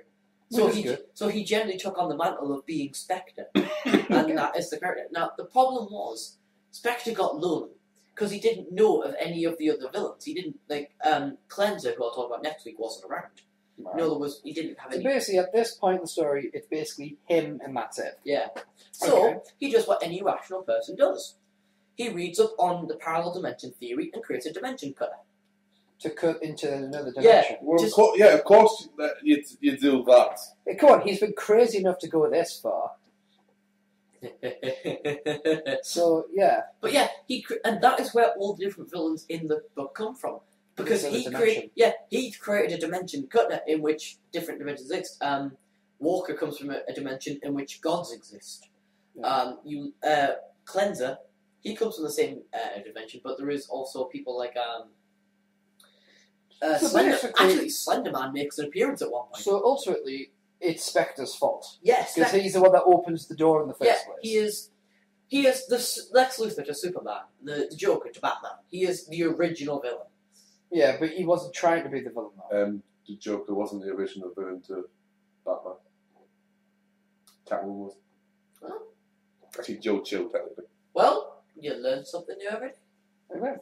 So Which is he good. so he generally took on the mantle of being Spectre, (coughs) and that is the character. Now the problem was Spectre got lonely because he didn't know of any of the other villains. He didn't like um, Cleanser, who I'll talk about next week, wasn't around. Right. No, there was he didn't have So any. basically, at this point in the story, it's basically him and that's it. Yeah. So Okay. he does what any rational person does. He reads up on the parallel dimension theory and creates a dimension cutter. To cut into another Yeah. dimension. Well, Just- of course, yeah, of course that you, you do that. Hey, come on, he's been crazy enough to go this far. (laughs) So yeah, but yeah, he cre- and that is where all the different villains in the book come from. Because he created, yeah, he created a dimension cutter in which different dimensions exist. Um, Walker comes from a, a dimension in which gods exist. Yeah. Um, you uh, Cleanser, he comes from the same uh, dimension, but there is also people like um, uh, So Slender. Actually, Slenderman makes an appearance at one point. so ultimately, it's Spectre's fault yes, because he's the one that opens the door in the first yeah, place. he is. He is the Lex Luthor to Superman, the, the Joker to Batman. He is the original villain. Yeah, but he wasn't trying to be the villain though. Um, the Joker wasn't the original villain to Batman. Catwoman was. Oh. Actually, Joe Chill, technically. Well, you learn something new every day. Okay.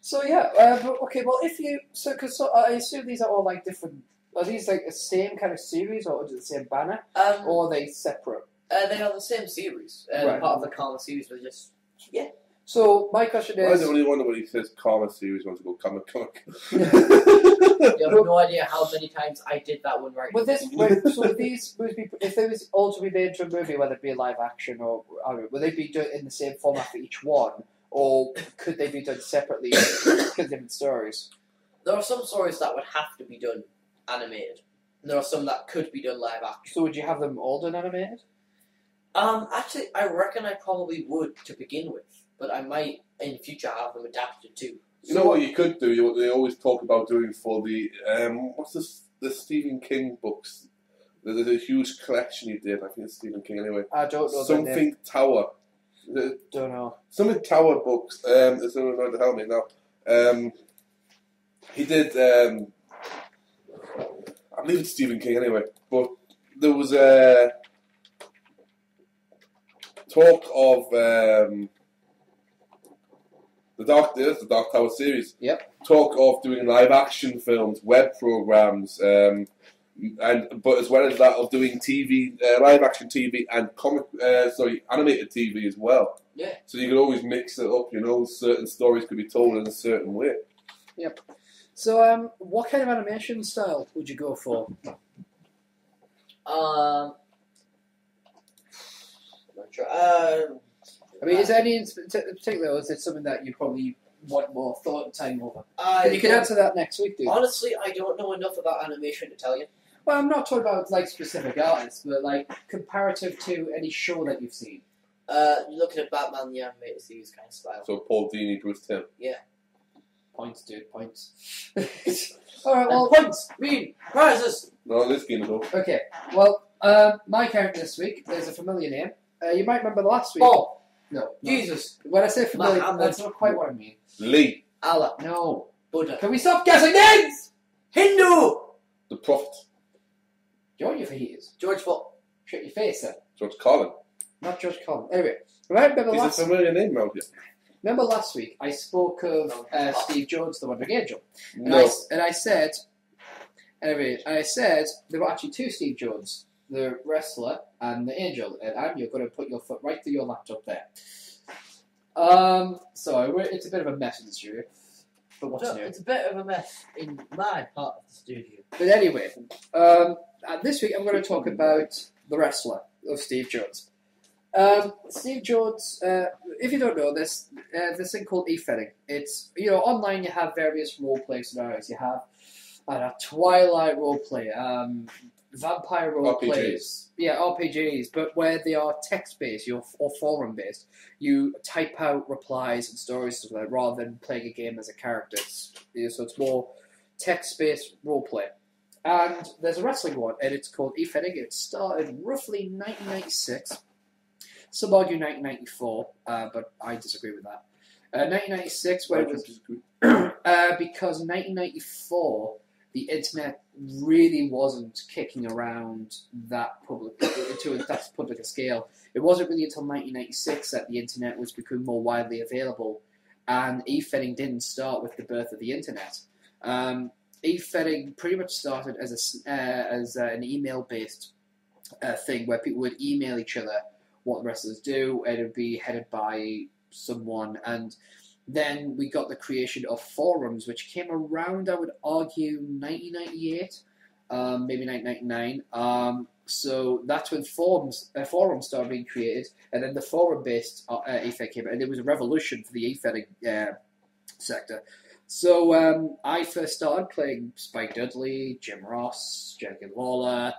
So yeah, uh, but okay. Well, if you so because so, I assume these are all like different. Are these like the same kind of series, or is it the same banner, Um, or are they separate? uh, they are the same series. Uh, Right. Part of the Karma series, but just So my question is, I is, only wonder when he says Karma series wants to go comic comic. (laughs) you have no idea how (laughs) many times I did that one right. With this, (laughs) wait, so with these movies, if they was all to be made into a movie, whether it be a live action or I don't know, will they be done in the same format for each one, or could they be done separately (coughs) because different stories? There are some stories that would have to be done animated. And there are some that could be done live action. So would you have them all done animated? Um, actually, I reckon I probably would to begin with, but I might in future have them adapted too. You know what you could do? You, they always talk about doing for the um, what's this? The Stephen King books. There's a huge collection he did. I think it's Stephen King anyway. I don't know. Something Tower. The- Don't know. Something Tower books. Um, there's someone going to help me now. Um, he did. Um, I believe it's Stephen King anyway. But there was a talk of um, the Dark. There's the Dark Tower series. Yep. Talk of doing live action films, web programs. Um, and but as well as that of doing TV, uh, live action TV and comic, uh, sorry, animated TV as well. Yeah. So you can always mix it up. You know, certain stories could be told in a certain way. Yep. So, um, what kind of animation style would you go for? Um, not sure. Uh, I mean, is there any in particular, or is it something that you probably want more thought and time over? I you can answer that next week, dude. Honestly, I don't know enough about animation to tell you. Well, I'm not talking about like specific artists, but like comparative to any show that you've seen. Uh, looking at Batman the animated series kind of style. So Paul Dini, Bruce Timm. Yeah. Points, dude, points. (laughs) All right, And well, points mean prizes. No, this game though. okay. Well, um, my character this week, there's a familiar name. Uh, you might remember the last week. Paul, No. Jesus, When I say familiar, Muhammad. that's not quite what I mean. Lee, Allah, No. Buddha, Can we stop guessing names? Hindu, the Prophet, what your fajitas? George Fo- Shut your face then. George Carlin. Not George Collins. Anyway, remember He's a last, familiar name around here. remember last week I spoke of uh, Steve Jones, the Wandering Angel. And, I, No. s- and I said, anyway, and I said there were actually two Steve Jones, the wrestler and the angel, and Am, you're going to put your foot right through your laptop there. Um, so we're- it's a bit of a mess in the studio, but what's new? it's a bit of a mess in my part of the studio. But anyway, um, this week I'm going to talk about the wrestler of Steve Jones. Um, Steve Jones, uh, if you don't know this, uh, this thing called e-fedding. It's you know online you have various role play scenarios. You have uh, Twilight role play, um, vampire role RPGs. plays, yeah RPGs, but where they are text based or, or forum based. You type out replies and stories and like that, rather than playing a game as a character. It's, you so it's more text based role play. And there's a wrestling one, and it's called E-Fedding. It started roughly 1996. Some argue 1994, uh, but I disagree with that. Uh, 1996, when it was (clears throat) uh, because in 1994 the internet really wasn't kicking around that public to that public a scale. It wasn't really until 1996 that the internet was becoming more widely available, and e-fedding didn't start with the birth of the internet. Um, e-fedding pretty much started as a uh, as uh, an email-based uh, thing where people would email each other what wrestlers do, and it would be headed by someone and then we got the creation of forums, which came around, I would argue, 1998. um, maybe 1999. Um, so that's when forums uh, forums started being created, and then the forum-based uh, uh, EFED came and it was a revolution for the EFED uh, sector. So um, I first started playing Spike Dudley, Jim Ross, Jericho Lawler,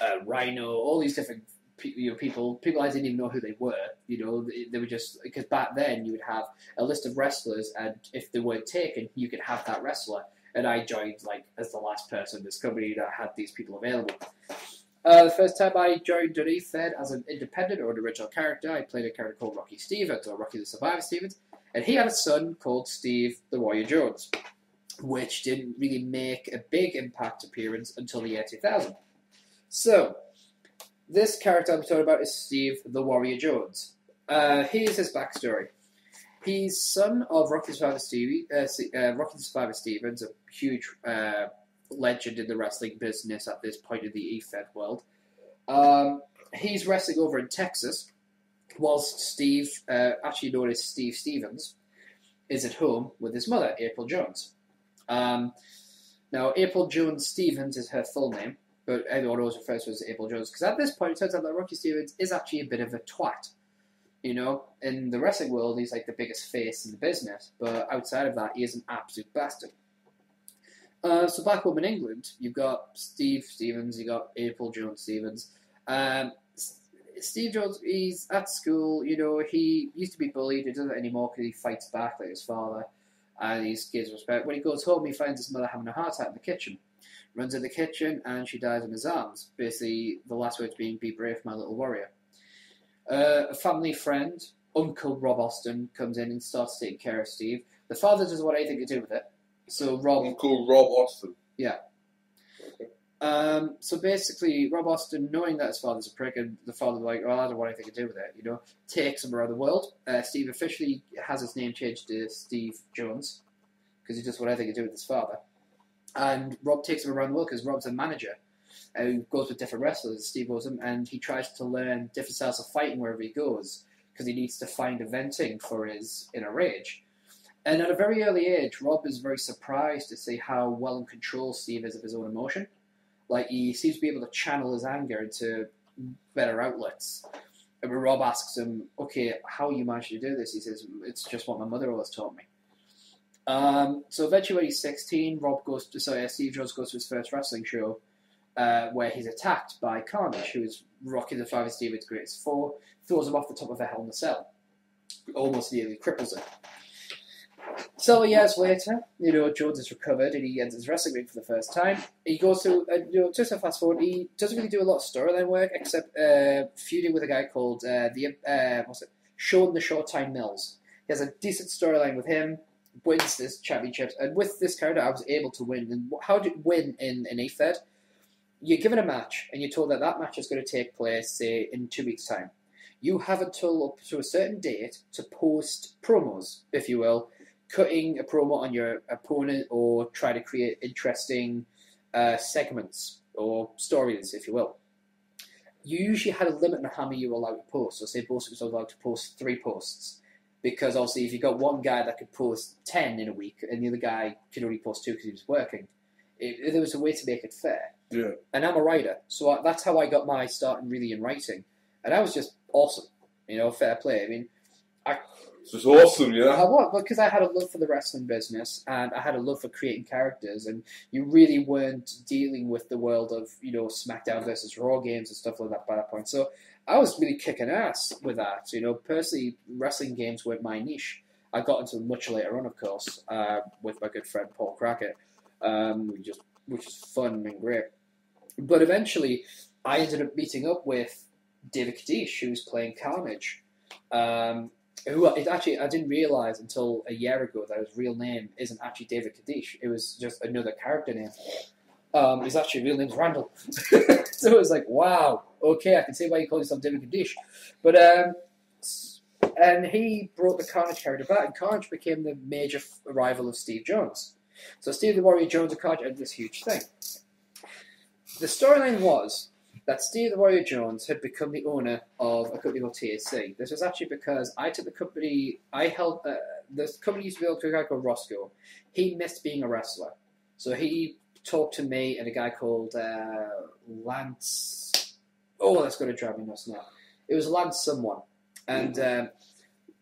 uh, Rhino, all these different you know, people. People I didn't even know who they were. You know, they, they were just because back then you would have a list of wrestlers, and if they weren't taken, you could have that wrestler. And I joined like as the last person in this company that had these people available. Uh, the first time I joined Dunedin Fed as an independent or an original character, I played a character called Rocky Stevens or Rocky the Survivor Stevens, and he had a son called Steve the Warrior Jones, which didn't really make a big impact appearance until the year 2000. So, this character I'm talking about is Steve the Warrior Jones. Uh, here's his backstory. He's son of Rocky Survivor, Stevie, uh, uh, Rocky Survivor Stevens, a huge uh, legend in the wrestling business at this point in the EFED world. Um, he's wrestling over in Texas, whilst Steve, uh, actually known as Steve Stevens, is at home with his mother, April Jones. Um, now, April Jones Stevens is her full name, but everyone always refers to as April Jones because at this point it turns out that Rocky Stevens is actually a bit of a twat. You know, in the wrestling world, he's like the biggest face in the business, but outside of that, he is an absolute bastard. Uh, so back home in England, you've got Steve Stevens, you got April Jones Stevens. Um, Steve Jones, he's at school. You know, he used to be bullied. He doesn't anymore because he fights back like his father, and he gives respect. When he goes home, he finds his mother having a heart attack in the kitchen. Runs in the kitchen, and she dies in his arms. Basically, the last words being "Be brave, my little warrior." Uh, a family friend, Uncle Rob Austin, comes in and starts taking care of Steve. The father doesn't want anything to do with it, so Rob Uncle Rob Austin. Um, so basically, Rob Austin, knowing that his father's a prick, and the father's like, "Well, I don't want anything to do with it," you know, takes him around the world. Uh, Steve officially has his name changed to Steve Jones because he doesn't want anything to do with his father. And Rob takes him around the world because Rob's a manager who goes with different wrestlers. Steve goes and he tries to learn different styles of fighting wherever he goes because he needs to find a venting for his inner rage. And at a very early age, Rob is very surprised to see how well in control Steve is of his own emotion. Like he seems to be able to channel his anger into better outlets. And when Rob asks him, "Okay, how you managed to do this?" He says, "It's just what my mother always taught me." Um, so eventually, when he's 16, Rob goes to sorry, uh, Steve Jones goes to his first wrestling show, uh, where he's attacked by Carnage, who is Rocky the Five Stevens' greatest foe, throws him off the top of a Hell in a Cell, almost nearly cripples him. Several years later, you know, Jones is recovered and he enters his wrestling ring for the first time. He goes to, uh, you know, just a fast forward, he doesn't really do a lot of storyline work except uh, feuding with a guy called uh, the uh, what's it, Sean the Short Time Mills. He has a decent storyline with him, wins this championships, and with this character, I was able to win. And how do you win in an EFED? You're given a match, and you're told that that match is going to take place, say, in two weeks' time. You have until up to a certain date to post promos, if you will, cutting a promo on your opponent or try to create interesting uh, segments or stories, if you will. You usually had a limit on how many you were allowed to post. So, say Bosa was allowed to post three posts. Because obviously, if you've got one guy that could post 10 in a week and the other guy could only post two because he was working, it, there was a way to make it fair. Yeah. And I'm a writer, so I, that's how I got my start in really in writing. And I was just awesome, you know, fair play. I mean, It's just awesome, yeah. I was because I had a love for the wrestling business and I had a love for creating characters, and you really weren't dealing with the world of you know SmackDown versus Raw games and stuff like that by that point. So I was really kicking ass with that. You know, personally, wrestling games weren't my niche. I got into them much later on, of course, uh, with my good friend Paul Crockett, um, we just which was fun and great. But eventually, I ended up meeting up with David Kadish, who was playing Carnage. Um, who it actually I didn't realize until a year ago that his real name isn't actually David Kadish. It was just another character name. Um, his actually real name's Randall. (laughs) so it was like, wow, okay, I can see why you call yourself David Kadish. But um, and he brought the Carnage character back, and Carnage became the major rival of Steve Jones. So Steve the Warrior Jones and Carnage had this huge thing. The storyline was that Steve the Warrior Jones had become the owner of a company called TSC. This was actually because I took the company, I held, uh, this company used to be a guy called Roscoe. He missed being a wrestler. So he talked to me and a guy called uh, Lance. Oh, that's going to drive me nuts now. It was Lance someone, and um,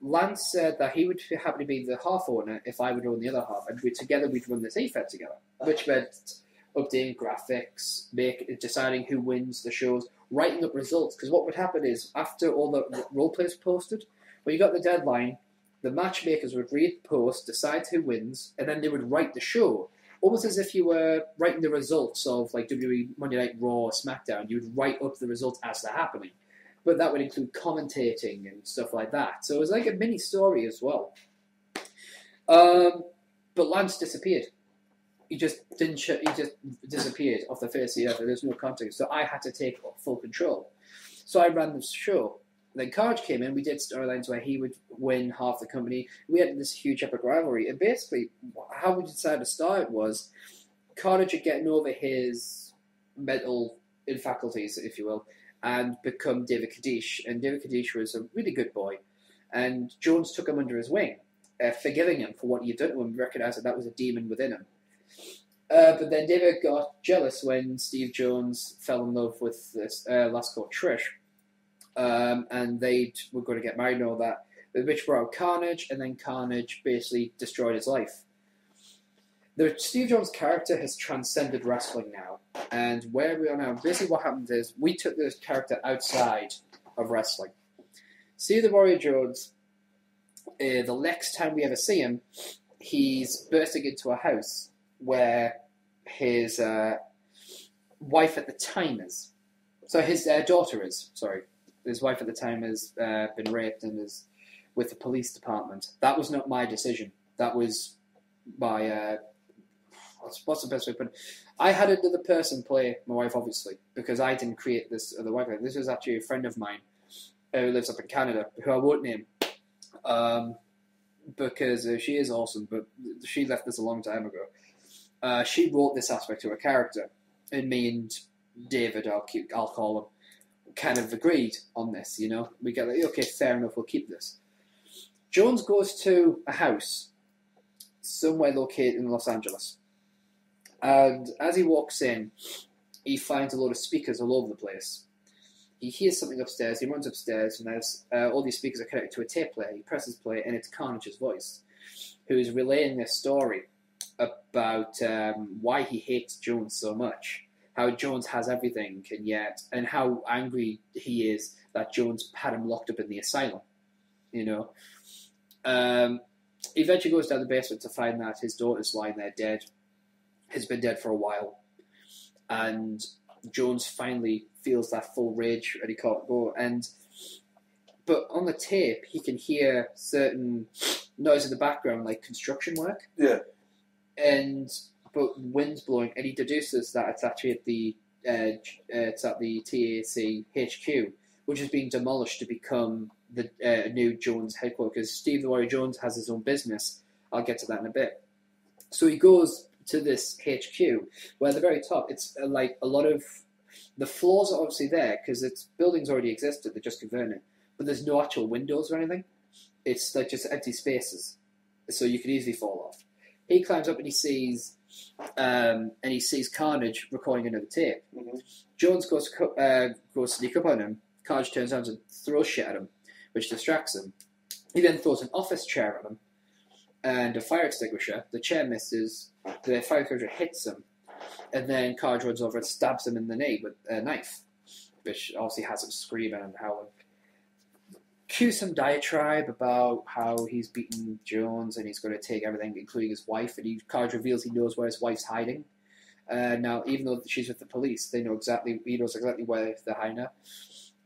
Lance said that he would be happy to be the half owner if I would own the other half, and we together we'd run this EFED together, which meant updating graphics, make deciding who wins the shows, writing up results. Because what would happen is after all the role plays posted, when you got the deadline, the matchmakers would read the post, decide who wins, and then they would write the show. Almost as if you were writing the results of like WWE Monday Night Raw or SmackDown. You would write up the results as they're happening. But that would include commentating and stuff like that. So it was like a mini story as well. Um, but Lance disappeared. He just didn't. He just disappeared off the face of the earth. There's no contact. So I had to take full control. So I ran the show. Then Carnage came in. We did storylines where he would win half the company. We had this huge epic rivalry. And basically, how we decided to start was Carnage had getting over his mental infaculties, if you will, and become David Kaddish. And David Kaddish was a really good boy. And Jones took him under his wing, uh, forgiving him for what he had done to him, recognized that that was a demon within him. Uh, but then David got jealous when Steve Jones fell in love with this uh, last called Trish. Um, and they were going to get married and all that. But which brought Carnage, and then Carnage basically destroyed his life. The Steve Jones character has transcended wrestling now, and where we are now, basically what happened is we took this character outside of wrestling. See the Warrior Jones. Uh, the next time we ever see him, he's bursting into a house where his uh, wife at the time is. So his uh, daughter is. Sorry, his wife at the time has uh, been raped and is with the police department. That was not my decision. That was my. Uh, what's, what's the best way to put it? I had another person play my wife, obviously, because I didn't create this other wife. This was actually a friend of mine who lives up in Canada, who I won't name, um, because uh, she is awesome, but she left this a long time ago. Uh, she wrote this aspect to her character, and me and David, I'll, keep, I'll call him, kind of agreed on this. You know, we get like, okay, fair enough, we'll keep this. Jones goes to a house somewhere located in Los Angeles, and as he walks in, he finds a lot of speakers all over the place. He hears something upstairs. He runs upstairs, and as uh, all these speakers are connected to a tape player, he presses play, and it's Carnage's voice, who is relaying this story about um, why he hates Jones so much, how Jones has everything, and yet, and how angry he is that Jones had him locked up in the asylum. You know, um, he eventually goes down the basement to find that his daughter's lying there dead, has been dead for a while, and Jones finally feels that full rage and he can't go. And but on the tape, he can hear certain noise in the background, like construction work. Yeah. And but wind's blowing, and he deduces that it's actually at the uh, it's at the TAC HQ, which is being demolished to become the uh, new Jones headquarters. Steve the Warrior Jones has his own business. I'll get to that in a bit. So he goes to this HQ, where at the very top, it's uh, like a lot of the floors are obviously there because its buildings already existed. They're just converting but there's no actual windows or anything. It's like just empty spaces, so you could easily fall off. He climbs up and he sees, um, and he sees Carnage recording another tape. Mhm. Jones goes to uh, goes to sneak up on him. Carnage turns around and throws shit at him, which distracts him. He then throws an office chair at him and a fire extinguisher. The chair misses. The fire extinguisher hits him, and then Carnage runs over and stabs him in the knee with a knife, which obviously has him screaming and howling. Cue some diatribe about how he's beaten Jones and he's going to take everything, including his wife. And he, Carnage reveals he knows where his wife's hiding. Uh, now, even though she's with the police, they know exactly. He knows exactly where they're hiding her,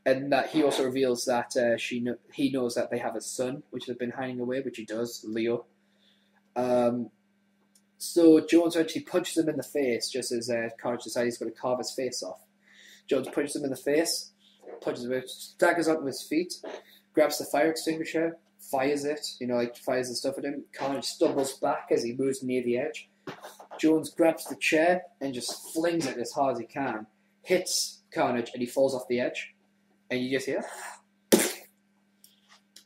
and that he also reveals that uh, she kno- he knows that they have a son, which they've been hiding away, which he does, Leo. Um, so Jones actually punches him in the face just as uh, decides he's going to carve his face off. Jones punches him in the face, punches him, staggers onto his feet, grabs the fire extinguisher, fires it, you know, like fires the stuff at him. Carnage stumbles back as he moves near the edge. Jones grabs the chair and just flings it as hard as he can, hits Carnage, and he falls off the edge. And you just hear.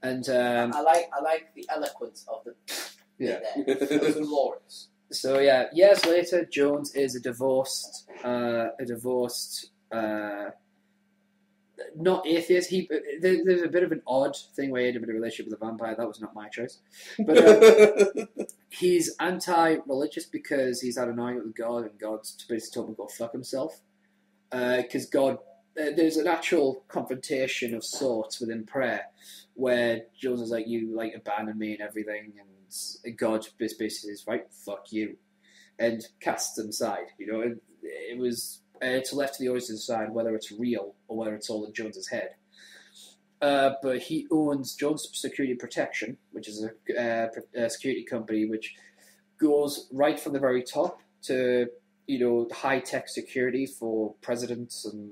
And um, I like I like the eloquence of the Yeah. bit there. It was glorious. So yeah, years later, Jones is a divorced, uh, a divorced, uh, not atheist. He there, there's a bit of an odd thing where he had a bit of a relationship with a vampire. That was not my choice. But uh, (laughs) he's anti-religious because he's had an argument with God, and God's basically told him to go fuck himself. Because God, uh, there's an actual confrontation of sorts within prayer, where Jones is like, "You like abandon me and everything," and God basically says, "Right, fuck you," and casts him aside. You know, it, it was uh, it's left to the audience to decide whether it's real or whether it's all in Jones's head. Uh, but he owns Jones Security Protection, which is a, uh, a security company which goes right from the very top to you know high tech security for presidents and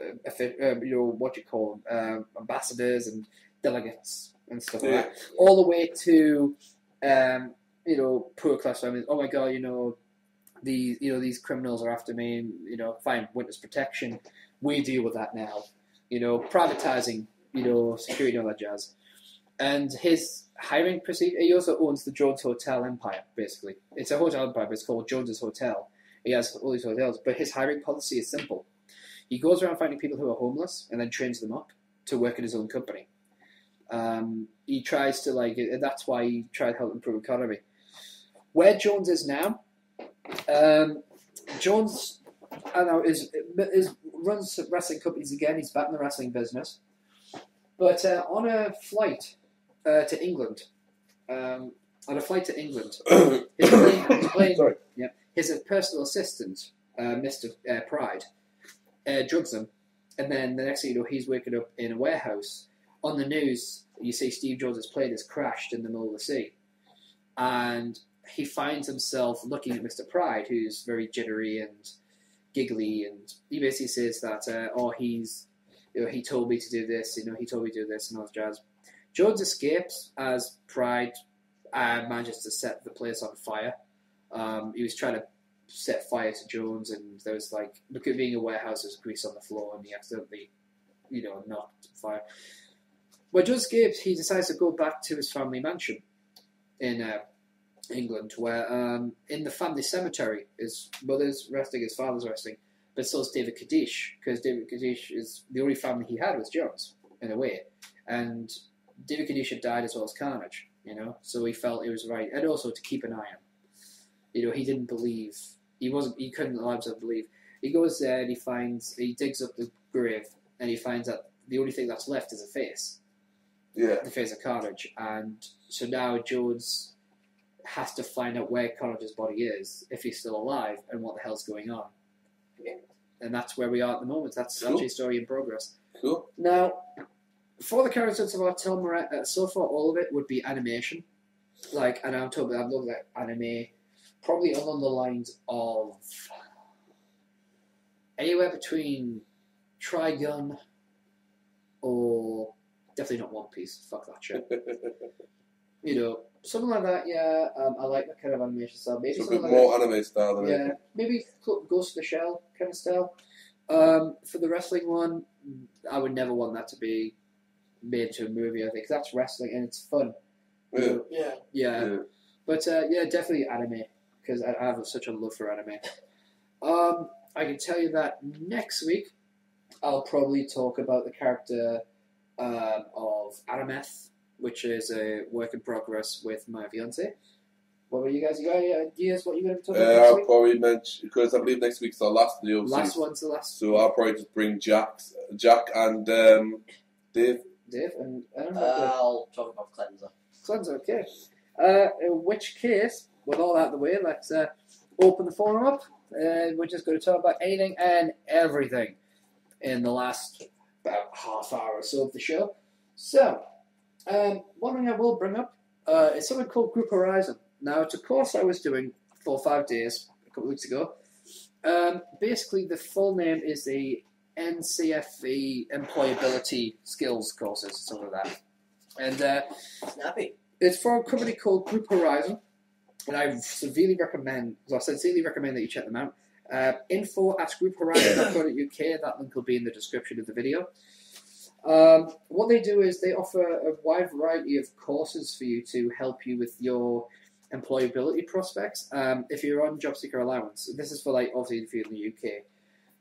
uh, uh, you know what you call them, uh, ambassadors and delegates and stuff like that, all the way to um, you know poor class families. Oh my god, you know these you know these criminals are after me. And, you know, fine, witness protection. We deal with that now. You know, privatizing you know security and all that jazz. And his hiring procedure. He also owns the Jones Hotel Empire. Basically, it's a hotel empire, but it's called Jones's Hotel. He has all these hotels, but his hiring policy is simple. He goes around finding people who are homeless and then trains them up to work at his own company. Um, he tries to like, that's why he tried to help improve economy. Where Jones is now, um, Jones, I know, is is runs wrestling companies again. He's back in the wrestling business, but uh, on a flight uh, to England, um, on a flight to England, his plane, his plane yeah, his personal assistant, uh, Mister uh, Pride, uh, drugs him, and then the next thing you know, he's waking up in a warehouse. On the news, you see Steve Jones' plane has crashed in the middle of the sea, and he finds himself looking at Mr. Pride, who's very jittery and giggly, and he basically says that, uh, oh, he's, you know, he told me to do this, you know, he told me to do this, and all that jazz. Jones escapes as Pride uh, manages to set the place on fire. Um, he was trying to set fire to Jones, and there was like, look at being a warehouse, there's grease on the floor, and he accidentally, you know, knocked fire. When Jones escapes, he decides to go back to his family mansion in uh, England, where um, in the family cemetery his mother's resting, his father's resting, but so is David Kaddish, because David Kaddish is the only family he had was Jones, in a way. And David Kaddish had died as well as Carnage, you know, so he felt it was right, and also to keep an eye on. You know, he didn't believe, he wasn't, he couldn't allow himself to believe. He goes there and he finds, he digs up the grave, and he finds that the only thing that's left is a face yeah. the face of Carnage, and so now Jones has to find out where Carnage's body is, if he's still alive, and what the hell's going on. Yeah. And that's where we are at the moment. That's Cool. actually a story in progress. Cool. Now, for the characters of Artel Moret, uh, so far all of it would be animation. Like, and I'm talking, I love that anime, probably along the lines of anywhere between Trigun or definitely not One Piece. Fuck that shit. (laughs) You know, something like that. Yeah, um, I like that kind of animation style. Maybe It's a something bit like more anime style than yeah, anything. maybe Cl- Ghost of the Shell kind of style. Um, for the wrestling one, I would never want that to be made to a movie. I think that's wrestling and it's fun. Yeah. know, Yeah. yeah. Yeah. But uh, yeah, definitely anime because I, I have such a love for anime. Um, I can tell you that next week I'll probably talk about the character um, of Arameth, which is a work in progress with my fiance. What were you guys? You got any ideas? What you going to talk Uh, about next I'll week? probably mention because I believe next week's our last of the OC. Last one's the last. So I'll probably just bring Jack, Jack and um, Dave. Dave and I don't know. I'll talk about cleanser. Sounds okay. Uh, in which case, with all that out of the way, let's uh, open the forum up. Uh, we're just going to talk about anything and everything in the last about half hour or so of the show. So, um, one thing I will bring up uh, is something called Group Horizon. Now, it's a course I was doing for five days a couple of weeks ago. Um, basically, the full name is the NCFE Employability Skills Courses, something like that. And uh, Snappy. it's for a company called Group Horizon, and I severely recommend, well, I sincerely recommend that you check them out. Uh, info at grouphorizon.co.uk, that link will be in the description of the video. Um, what they do is they offer a wide variety of courses for you to help you with your employability prospects. Um, if you're on job seeker allowance, this is for like obviously if you're in the UK.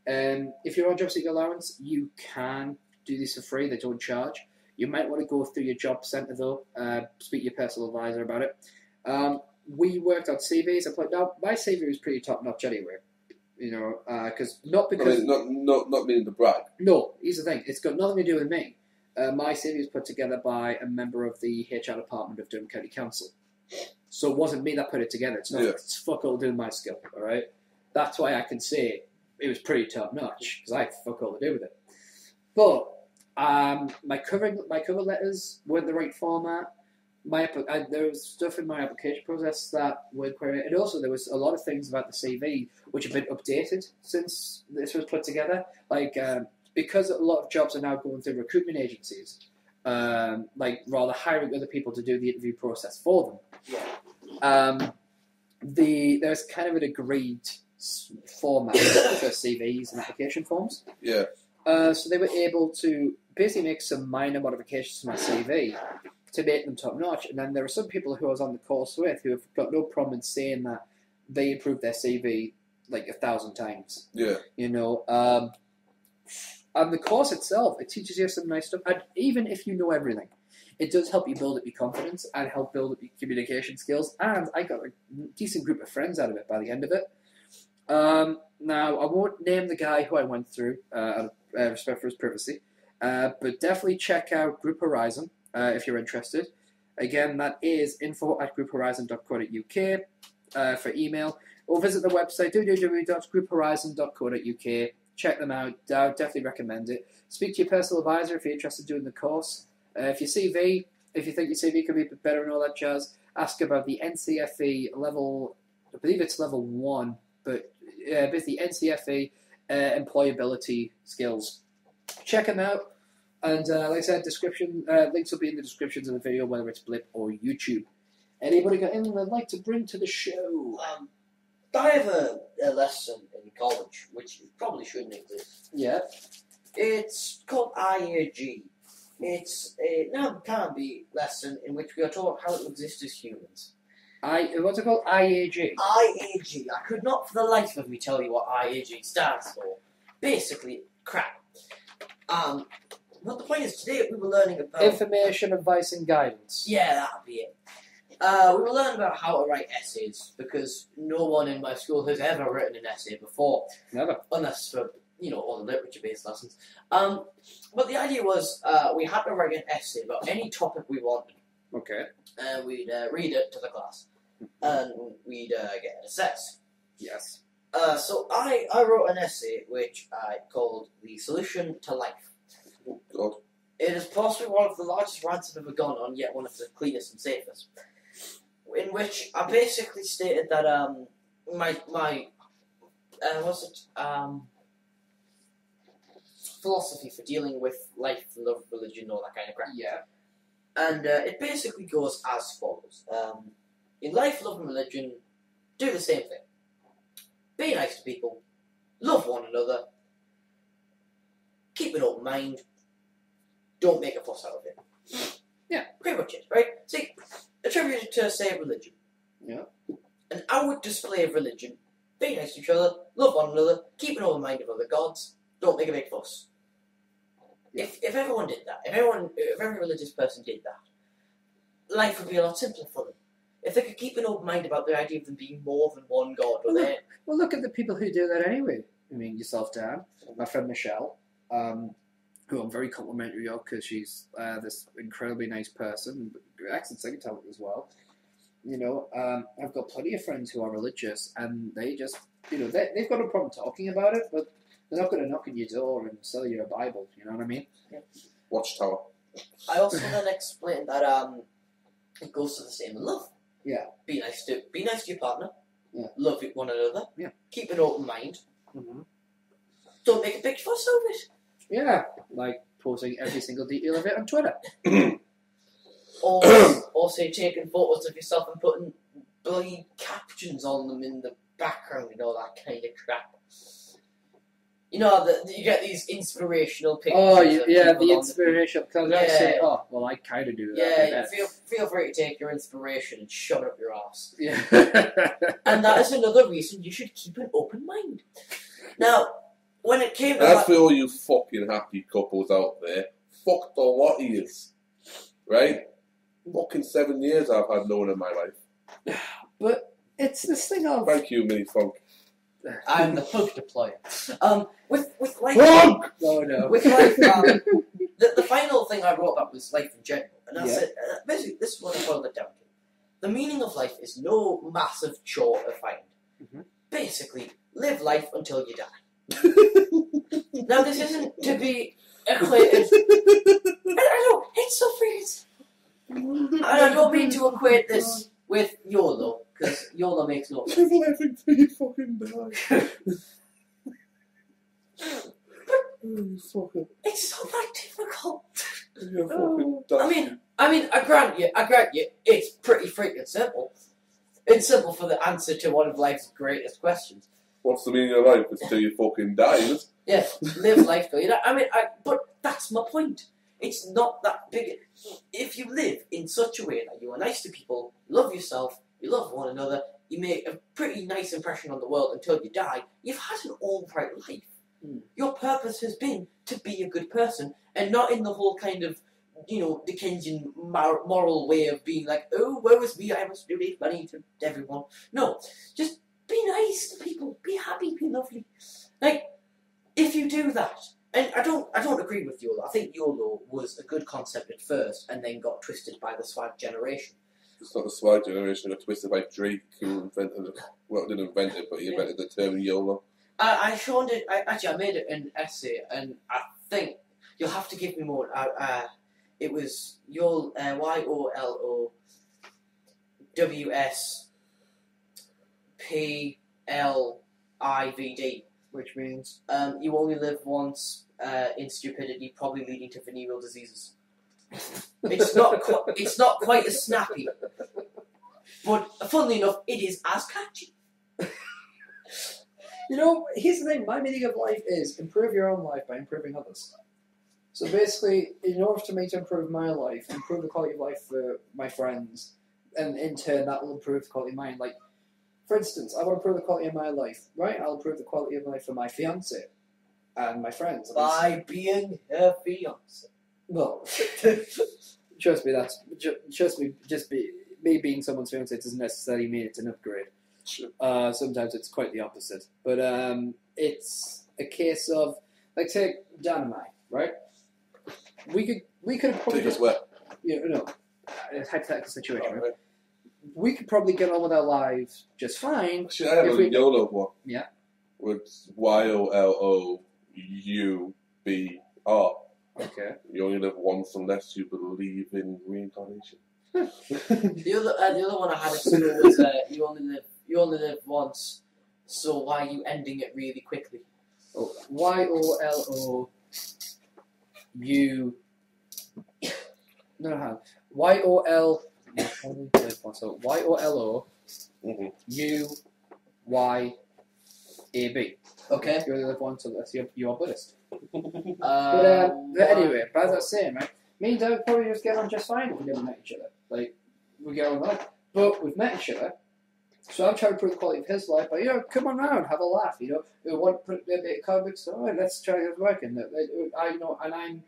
Um, if you're on job seeker allowance, you can do this for free. They don't charge. You might want to go through your job centre though. Uh, speak to your personal advisor about it. Um, we worked on CVs. I put now my CV was pretty top notch anyway. You know, because not I because mean, not, not, not meaning to brag. no, here's the thing. It's got nothing to do with me. Uh, my CV was put together by a member of the HR department of Durham County Council. So it wasn't me that put it together. It's not. Yeah. It's fuck all to do with my skill. All right. That's why I can say it was pretty top notch because I had fuck all to do with it. But um, my cover my cover letters weren't the right format. My I, there was stuff in my application process that were queried, and also there was a lot of things about the CV which have been updated since this was put together. Like um, because a lot of jobs are now going through recruitment agencies, um, like rather hiring other people to do the interview process for them. Yeah. Um, the there's kind of an agreed format (coughs) for CVs and application forms. Yeah. Uh, so they were able to basically make some minor modifications to my CV to make them top notch. And then there are some people who I was on the course with who have got no problem in saying that they improved their CV like a thousand times. Yeah. You know, um, and the course itself it teaches you some nice stuff. And even if you know everything, it does help you build up your confidence and help build up your communication skills. And I got a decent group of friends out of it by the end of it. Um, now I won't name the guy who I went through uh, out of uh, respect for his privacy, uh, but definitely check out Group Horizon uh, if you're interested. Again, that is info at grouphorizon.co.uk uh, for email, or visit the website www.grouphorizon.co.uk. Check them out. I would definitely recommend it. Speak to your personal advisor if you're interested in doing the course. Uh, if your CV, if you think your CV could be better and all that jazz, ask about the NCFE level. I believe it's level one, but uh, the NCFE uh, employability skills. Check them out. And uh, like I said, description uh, links will be in the descriptions of the video, whether it's Blip or YouTube. Anybody got anything they'd like to bring to the show? Um, I have a, a lesson in college, which probably shouldn't exist. Yeah. It's called IAG. It's a now can be lesson in which we are taught how to exist as humans. I what's it called? IAG. IAG. I could not for the life of me tell you what IAG stands for. Basically, crap. Um, but the point is, today we were learning about. Information, advice, and guidance. yeah, that'd be it. Uh, we were learning about how to write essays because no one in my school has ever written an essay before. Never. unless for you know all the literature based lessons. Um, but the idea was uh, we had to write an essay about any topic we wanted, Okay. and we'd uh, read it to the class, and we'd uh, get it assessed. Yes. Uh, so I, I wrote an essay which I called "The Solution to Life." Oh, God. It is possibly one of the largest rants I've ever gone on, yet one of the cleanest and safest. In which I basically stated that um my my uh, what's it um philosophy for dealing with life, love, religion, all that kind of crap. Yeah. And uh, it basically goes as follows: um, in life, love, and religion, do the same thing. Be nice to people, love one another, keep an open mind, don't make a fuss out of it. Yeah. Pretty much it, right? See, attributed to, say, religion. Yeah. An outward display of religion. Be nice to each other, love one another, keep an open mind of other gods, don't make a big fuss. Yeah. If, if everyone did that, if everyone, if every religious person did that, life would be a lot simpler for them. If they could keep an open mind about the idea of them being more than one god, or Well, they Well, look at the people who do that anyway. I mean, yourself, Dan, my friend Michelle, um, who I'm very complimentary of because she's uh, this incredibly nice person, excellent singing talent as well. You know, um, I've got plenty of friends who are religious, and they just, you know, they, they've got no problem talking about it, but they're not going to knock on your door and sell you a Bible. You know what I mean? Watchtower. I also then explained that um, it goes to the same in love. Yeah. Be nice to be nice to your partner. Yeah. Love one another. Yeah. Keep an open mind. Mm-hmm. Don't make a big fuss over it. Yeah, like posting every single detail of it on Twitter. (clears throat) Or (clears throat) also taking photos of yourself and putting bloody captions on them in the background and all that kind of crap. You know, the, you get these inspirational pictures. Oh, of yeah, people the on inspiration. Because I say, oh, well, I kind of do that. Yeah, Yeah, feel feel free to take your inspiration and it up your ass. yeah. And that is another reason you should keep an open mind. Now, when it came to As that, for all you fucking happy couples out there, fuck the lot of yous. Right? Fucking seven years I've had known in my life. but it's this thing of. Thank you, Mini Funk. I'm the hook deployer. Um, with with life, Funk! Oh no. with life, um, the, the final thing I wrote about was life in general, and I Yeah. said uh, basically this is what I boiled it down to. The meaning of life is no massive chore to find. Mhm. Basically, live life until you die. Now, this isn't to be equated. (laughs) I, I don't. It's so freaking. And I don't mean to equate this with YOLO, because YOLO makes no sense. Life until you fucking die. you (laughs) fucking, It's not that difficult. fucking die. I mean, I mean, I grant you, I grant you, it's pretty freaking simple. It's simple for the answer to one of life's greatest questions. What's the meaning of life? It's till you fucking die. isn't it? Yeah, live life till you die. I mean, I, but that's my point. It's not that big. If you live in such a way that you are nice to people, you love yourself, you love one another, you make a pretty nice impression on the world until you die, you've had an all right life. Hmm. Your purpose has been to be a good person, and not in the whole kind of, you know, Dickensian mor- moral way of being like, oh, woe is me, I must donate money to everyone. No, just be nice to people, be happy, be lovely. Like, if you do that, and I don't, I don't agree with YOLO. I think YOLO was a good concept at first, and then got twisted by the swag generation. It's not the swag generation that got twisted by Drake, who invented it. Well, didn't invent it, but he invented the term YOLO. I, I showed it. I, actually, I made it an essay, and I think you'll have to give me more. Uh, uh, it was YOL, uh, Y O L O W S P L I V D. Which means. Um, you only live once uh, in stupidity, probably leading to venereal diseases. It's not. (laughs) Qu- it's not quite as snappy, but funnily enough, it is as catchy. You know, here's the thing. My meaning of life is improve your own life by improving others. So basically, in order for me to improve my life, improve the quality of life for my friends, and in turn that will improve the quality of mine. Like, for instance, I want to improve the quality of my life, right? I'll improve the quality of life for my fiance and my friends. By being her fiance. Well, (laughs) trust me, that's trust me. Just be me being someone's fiance doesn't necessarily mean it's an upgrade. Sure. Uh, sometimes it's quite the opposite. But um, it's a case of like take Dan and I, right? We could we could have probably Take us just wet. you know, a hypothetical situation. Right? Alright. We could probably get on with our lives just fine. Actually, I have If a we- YOLO one. Yeah. With Y O L O U B R. Okay. You only live once unless you believe in reincarnation. (laughs) The other, uh, the other one I had at school was uh, you only live, you only live once. So why are you ending it really quickly? Oh, Y O L O U. No, no, Y O L. So Y O L O Mhm. U Y A B. Okay. You only live once unless you're, you're Buddhist. Um, (laughs) But, uh, but anyway, but as I was saying, right, me and Dad would probably just get on just fine if we never met each other. Like, we get on well. But we've met each other, so I'm trying to improve the quality of his life. But, you know, come on round, have a laugh, you know. We want to put a bit of comics, all right, let's try to work. And I know, and I'm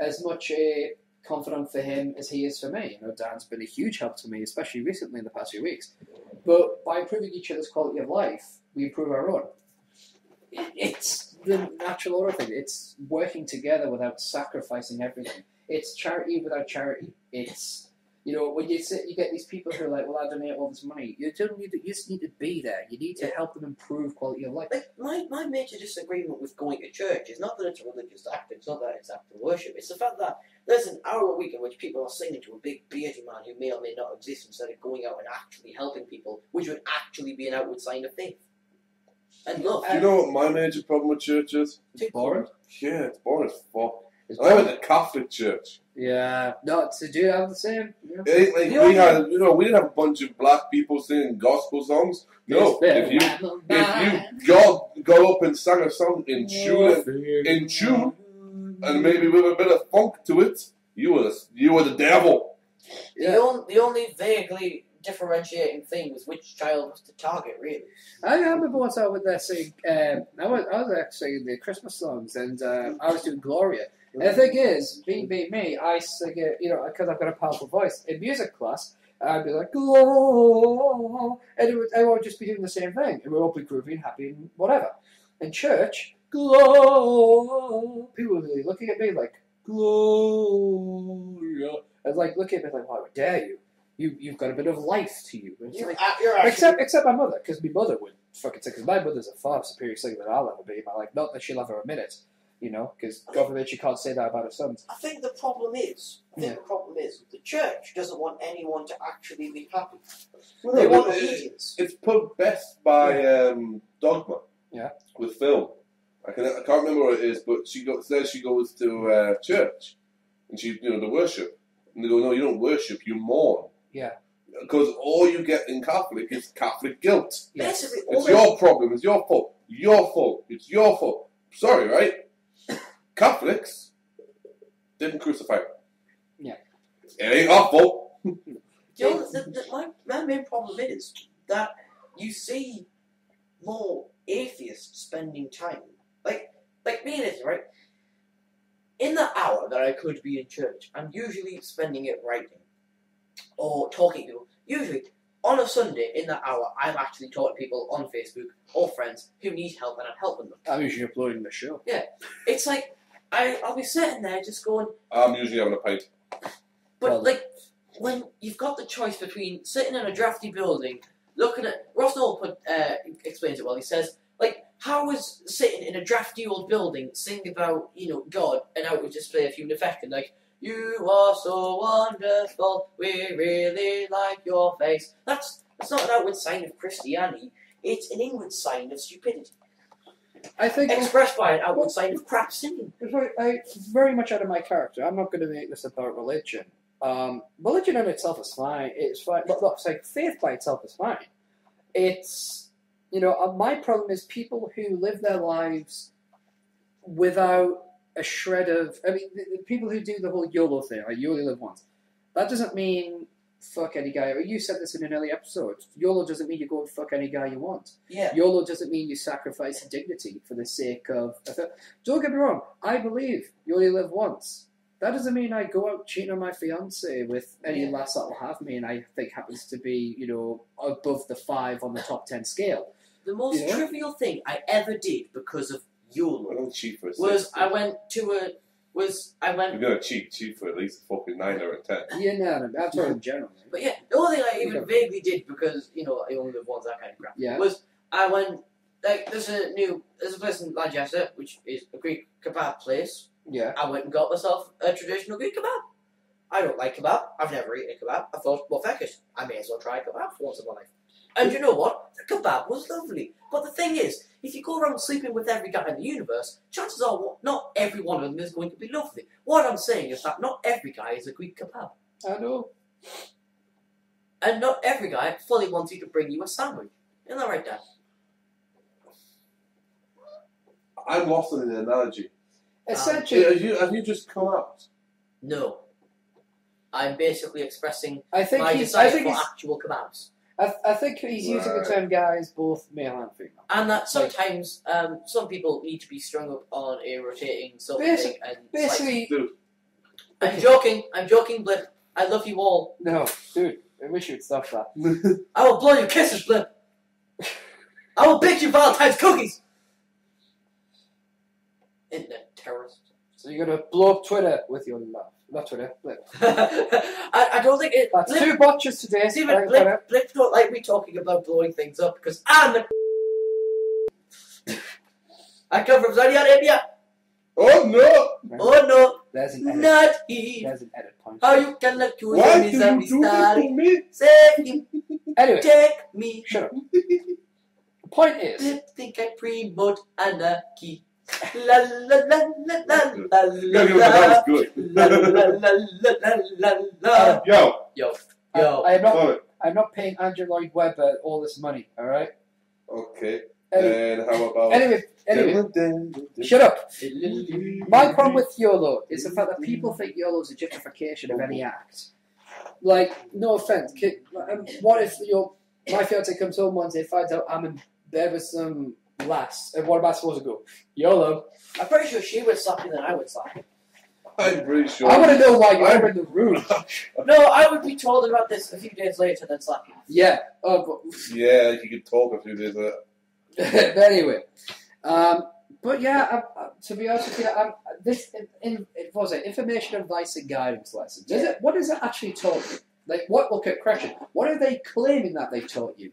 as much a confidant for him as he is for me. You know, Dan's been a huge help to me, especially recently in the past few weeks. But by improving each other's quality of life, we improve our own. It's the natural order thing. It's working together without sacrificing everything. It's charity without charity. It's you know when you sit, you get these people who are like, "Well, I donate all this money." You don't need to. You just need to be there. You need to help them improve quality of life. Like my, my major disagreement with going to church is not that it's a religious act, it's not that it's act of worship, it's the fact that there's an hour a week in which people are singing to a big bearded man who may or may not exist instead of going out and actually helping people, which would actually be an outward sign of faith. And love. Do you know what my major problem with church is? It's Boring. Yeah, it's boring as fuck. His I went to Catholic church. Yeah, no, to do have the same. Yeah. It like The we only- had, you know, we didn't have a bunch of black people singing gospel songs. No, if you if you got got up and sang a song in tune in tune and maybe with a bit of funk to it, you were the, you were the devil. The, Yeah. on, the only vaguely differentiating thing was which child was the target, really. I remember once I was there singing, um, I was, I was actually singing the Christmas songs and um, I was doing Gloria. And the thing is, being, being me, I sing it, you know, because I've got a powerful voice. In music class, I'd be like, Gloria, and it would, everyone would just be doing the same thing. And we'd all be groovy and happy and whatever. In church, Gloria, people were really looking at me like, Gloria. And like, looking at me like, why would dare you? You, you've got a bit of life to you. And You're, like, you're actually, Except, except my mother, because my mother would fucking sing. Because my mother's a far superior singer than I'll ever be. But like, not that she'll ever admit it, you know. Because God forbid she can't say that about her sons. I think the problem is, I think Yeah. the problem is, the church doesn't want anyone to actually be happy. Well, They no, want obedience. It's put best by um, Dogma. Yeah. With Phil. I can I can't remember what it is, but she go, says she goes to uh, church, and she you know the worship, and they go, no, you don't worship, you mourn. Yeah. Because all you get in Catholic is Catholic guilt. Yes. Basically, It's they, your problem. It's your fault. Your fault. It's your fault. Sorry, right? (coughs) Catholics didn't crucify him. Yeah. It ain't our fault. (laughs) the only, the, the, my, my main problem is that you see more atheists spending time. Like, like being it, right? In the hour that I could be in church, I'm usually spending it writing or talking to people. Usually, on a Sunday, in that hour, I'm actually talking to people on Facebook or friends who need help and I'm helping them. I'm usually uploading the show. Yeah. It's like, I, I'll be sitting there just going, I'm usually having a pint. But Well- like when you've got the choice between sitting in a drafty building, looking at Ross Noble put uh, explains it well. He says like how is sitting in a drafty old building sing about you know God and how it would display of human affection like you are so wonderful, we really like your face. That's that's not an outward sign of Christianity. It's an inward sign of stupidity, I think expressed by an outward sign of crap singing. it's very, I, very much out of my character. I'm not going to make this about religion. Um, religion in itself is fine. It's fine. But look, it's like faith by itself is fine. It's you know uh, my problem is people who live their lives without a shred of. I mean, the, the people who do the whole YOLO thing, like you only live once. That doesn't mean fuck any guy. Or you said this in an early episode. YOLO doesn't mean you go and fuck any guy you want. Yeah. YOLO doesn't mean you sacrifice dignity for the sake of. Don't get me wrong. I believe you only live once. That doesn't mean I go out cheating on my fiance with any Yeah. lass that'll have me, and I think happens to be, you know, above the five on the top ten scale. The most Yeah. trivial thing I ever did because of YOLO I don't cheat for a was six. I went to a was I went you're gonna cheat, cheat for at least a fucking nine or a ten. Yeah, no, no, I'm talking in general. but yeah the only thing I even Okay. vaguely did because you know I only live once that kind of crap Yeah. was I went like there's a new there's a place in Manchester which is a Greek kebab place Yeah. I went and got myself a traditional Greek kebab I don't like kebab I've never eaten a kebab I thought well fuck it I may as well try a kebab for once in my life and you know what the kebab was lovely but the thing is if you go around sleeping with every guy in the universe, chances are not every one of them is going to be lovely. What I'm saying is that not every guy is a Greek kebab. I know. And not every guy fully wants you to bring you a sandwich. Isn't that right, Dan? I'm lost in the analogy. Essentially, um, Have you, have you just come out? No. I'm basically expressing I think my he's. I desire think for he's. actual kebabs. I, I think he's using the Right. term guys, both male and female. And that sometimes um, some people need to be strung up on a rotating sort of thing. And. Basically, Dude, I'm joking. I'm joking, Blip. I love you all. no, dude. I wish you'd stop that. (laughs) I will blow your kisses, Blip. I will bake you Valentine's cookies. Internet terrorist. So you're gonna blow up Twitter with your love. Not Twitter. Blip. I, I don't think it. That's Blip, two botches today. Stephen, Right, Twitter. Blip, Blip don't like me talking about blowing things up because I'm the. (laughs) I come from Saudi Arabia. oh no! Oh no, There's an edit. not he. There's an edit point. How you can accuse Why me, do Saudi you do this star? to me? Save him, (laughs) Anyway, take me. shut up. The (laughs) point is, Blip think I promote anarchy. La la la la la la la Yeah, yeah, that was la la la la la la la. Yo, Yo, yo. I am not. sorry. I'm not paying Andrew Lloyd Webber all this money. All right. Okay. Anyway, And how about? anyway, anyway shut up. My problem with YOLO is the fact that people think YOLO is a justification of any act. Like, no offense, ki- um, what if your my fiance comes home one day, finds out I'm in bed with some lass, and what am I supposed to go? YOLO. I'm pretty sure she would slap you than I would slap you. I'm pretty sure. I want to know why you're I'm- in the room. (laughs) No, I would be told about this a few days later, then slap you. Yeah. Oh, (laughs) Yeah, you could talk a few days later. but, (laughs) but anyway, um, but yeah, I, I, to be honest with you, I'm, this in, in, it was it information advice and guidance lessons. Is it? What does it actually taught you? Like, what? Okay, question. What are they claiming that they taught you?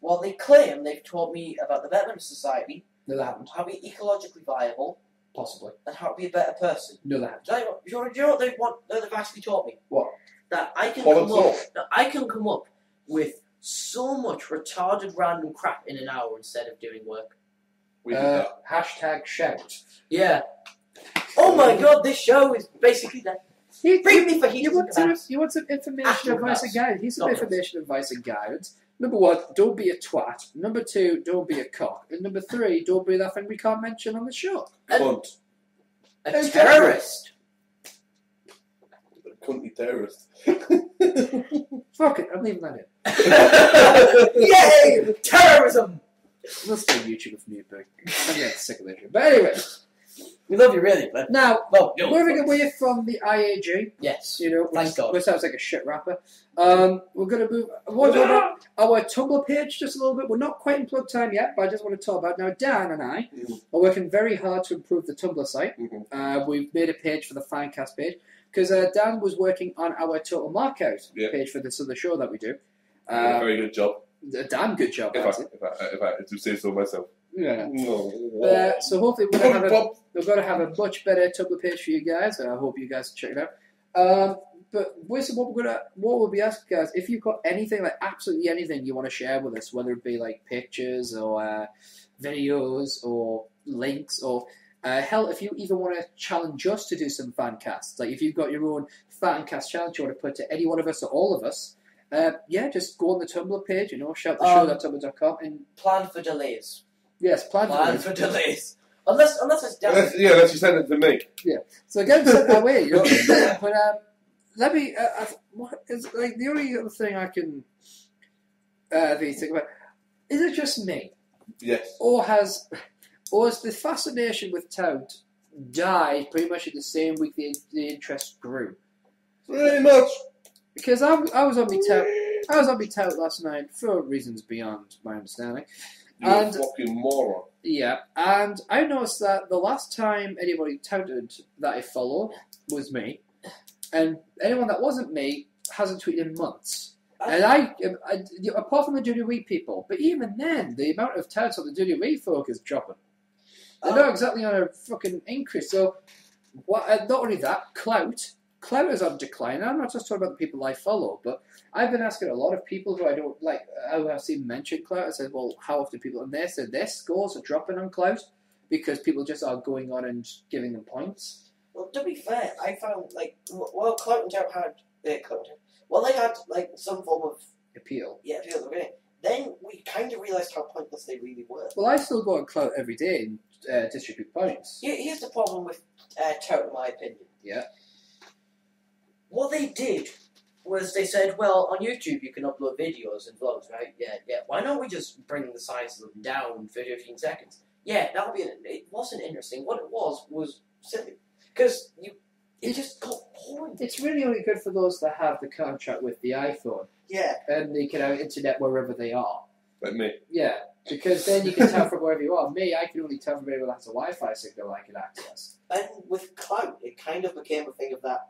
Well, they claim they've taught me about the Veteran Society, No, they haven't. how to be ecologically viable, Possibly. and how to be a better person. No, they haven't. Do you know, do you know, do you know what they want? They've actually taught me What? that I can Problem come up. solved. That I can come up with so much retarded random crap in an hour instead of doing work. We did Uh, that. hashtag shout. Yeah. Oh my god, this show is basically that. You, Bring me for you, want some, you want some information, Actual advice, and guidance? Here's some Not information, advice, and guidance. Number one, don't be a twat. Number two, don't be a cock. And number three, don't be that thing we can't mention on the show. Cunt. A Exactly. terrorist. Cunty terrorist. (laughs) Fuck it, I'm leaving that in. (laughs) Yay! Terrorism! We'll stay YouTube with me, but I'm getting sick of this shit. But anyway, We love you really, but now, well, no. moving away from the IAG, Yes. you know, Thank which, God. which sounds like a shit rapper, um, we're going to move. I want about our Tumblr page just a little bit. We're not quite in plug time yet, but I just want to talk about Now, Dan and I Mhm. are working very hard to improve the Tumblr site. Mhm. Uh, we've made a page for the Finecast page because uh, Dan was working on our Total Markout Yeah. page for this other show that we do. You did a Uh, very good job. a damn good job, If I, actually. if I, if I, to say so myself. Yeah. No. Uh, so hopefully we're gonna have a, we're gonna have a much better Tumblr page for you guys, and I hope you guys check it out. Um, but basically, what we're gonna, what we'll be asking guys, if you've got anything like absolutely anything you want to share with us, whether it be like pictures or uh, videos or links or uh, hell, if you even want to challenge us to do some fan casts, like if you've got your own fan cast challenge you want to put to any one of us or all of us, uh, yeah, just go on the Tumblr page, you know, shouttheshow.tumblr.com, and Plan for delays. Yes, plan, Plan for for delays. Unless, unless it's down. Unless, yeah, unless you send it to me. Yeah. So get sent that way, (laughs) you know. but um, let me. Uh, uh, what is like the only other thing I can uh, really think about? Is it just me, Yes. or has, or has the fascination with Tout died pretty much in the same week the the interest grew? Pretty much. Because I, I was on my Tout, I was on my Tout last night for reasons beyond my understanding. You And- fucking moron. Yeah, and I noticed that the last time anybody touted that I follow was me, and anyone that wasn't me hasn't tweeted in months. And I, I, apart from the Duty WWE people, but even then, the amount of touts on the WWE folk is dropping. They're not exactly on a fucking increase. So, what? Uh, not only that, Klout, Klout is on decline. I'm not just talking about the people I follow, but I've been asking a lot of people who I don't like, who I've seen mention Klout. I said, well, how often people? And they said their scores are dropping on Klout because people just are going on and giving them points. Well, to be fair, I found like well, Klout and Out had uh, Klout Out- well, they had like some form of Appeal. yeah appeal beginning. Then we kind of realised how pointless they really were. Well, I still go on Klout every day and uh, distribute points. Here- Here's the problem with uh, Tout, in my opinion. Yeah. What they did was they said, well, on YouTube you can upload videos and vlogs, right? Yeah, yeah. Why don't we just bring the size of them down for 15 seconds? Yeah, that'll be. It It wasn't interesting. What it was was silly because you. It just got boring. It's really only good for those that have the contract with the iPhone Yeah, and they can have internet wherever they are. Like me. Yeah, because then you can tell from wherever you are. Me, I can only tell from wherever that's a Wi-Fi signal I can access. and with cloud, it kind of became a thing of that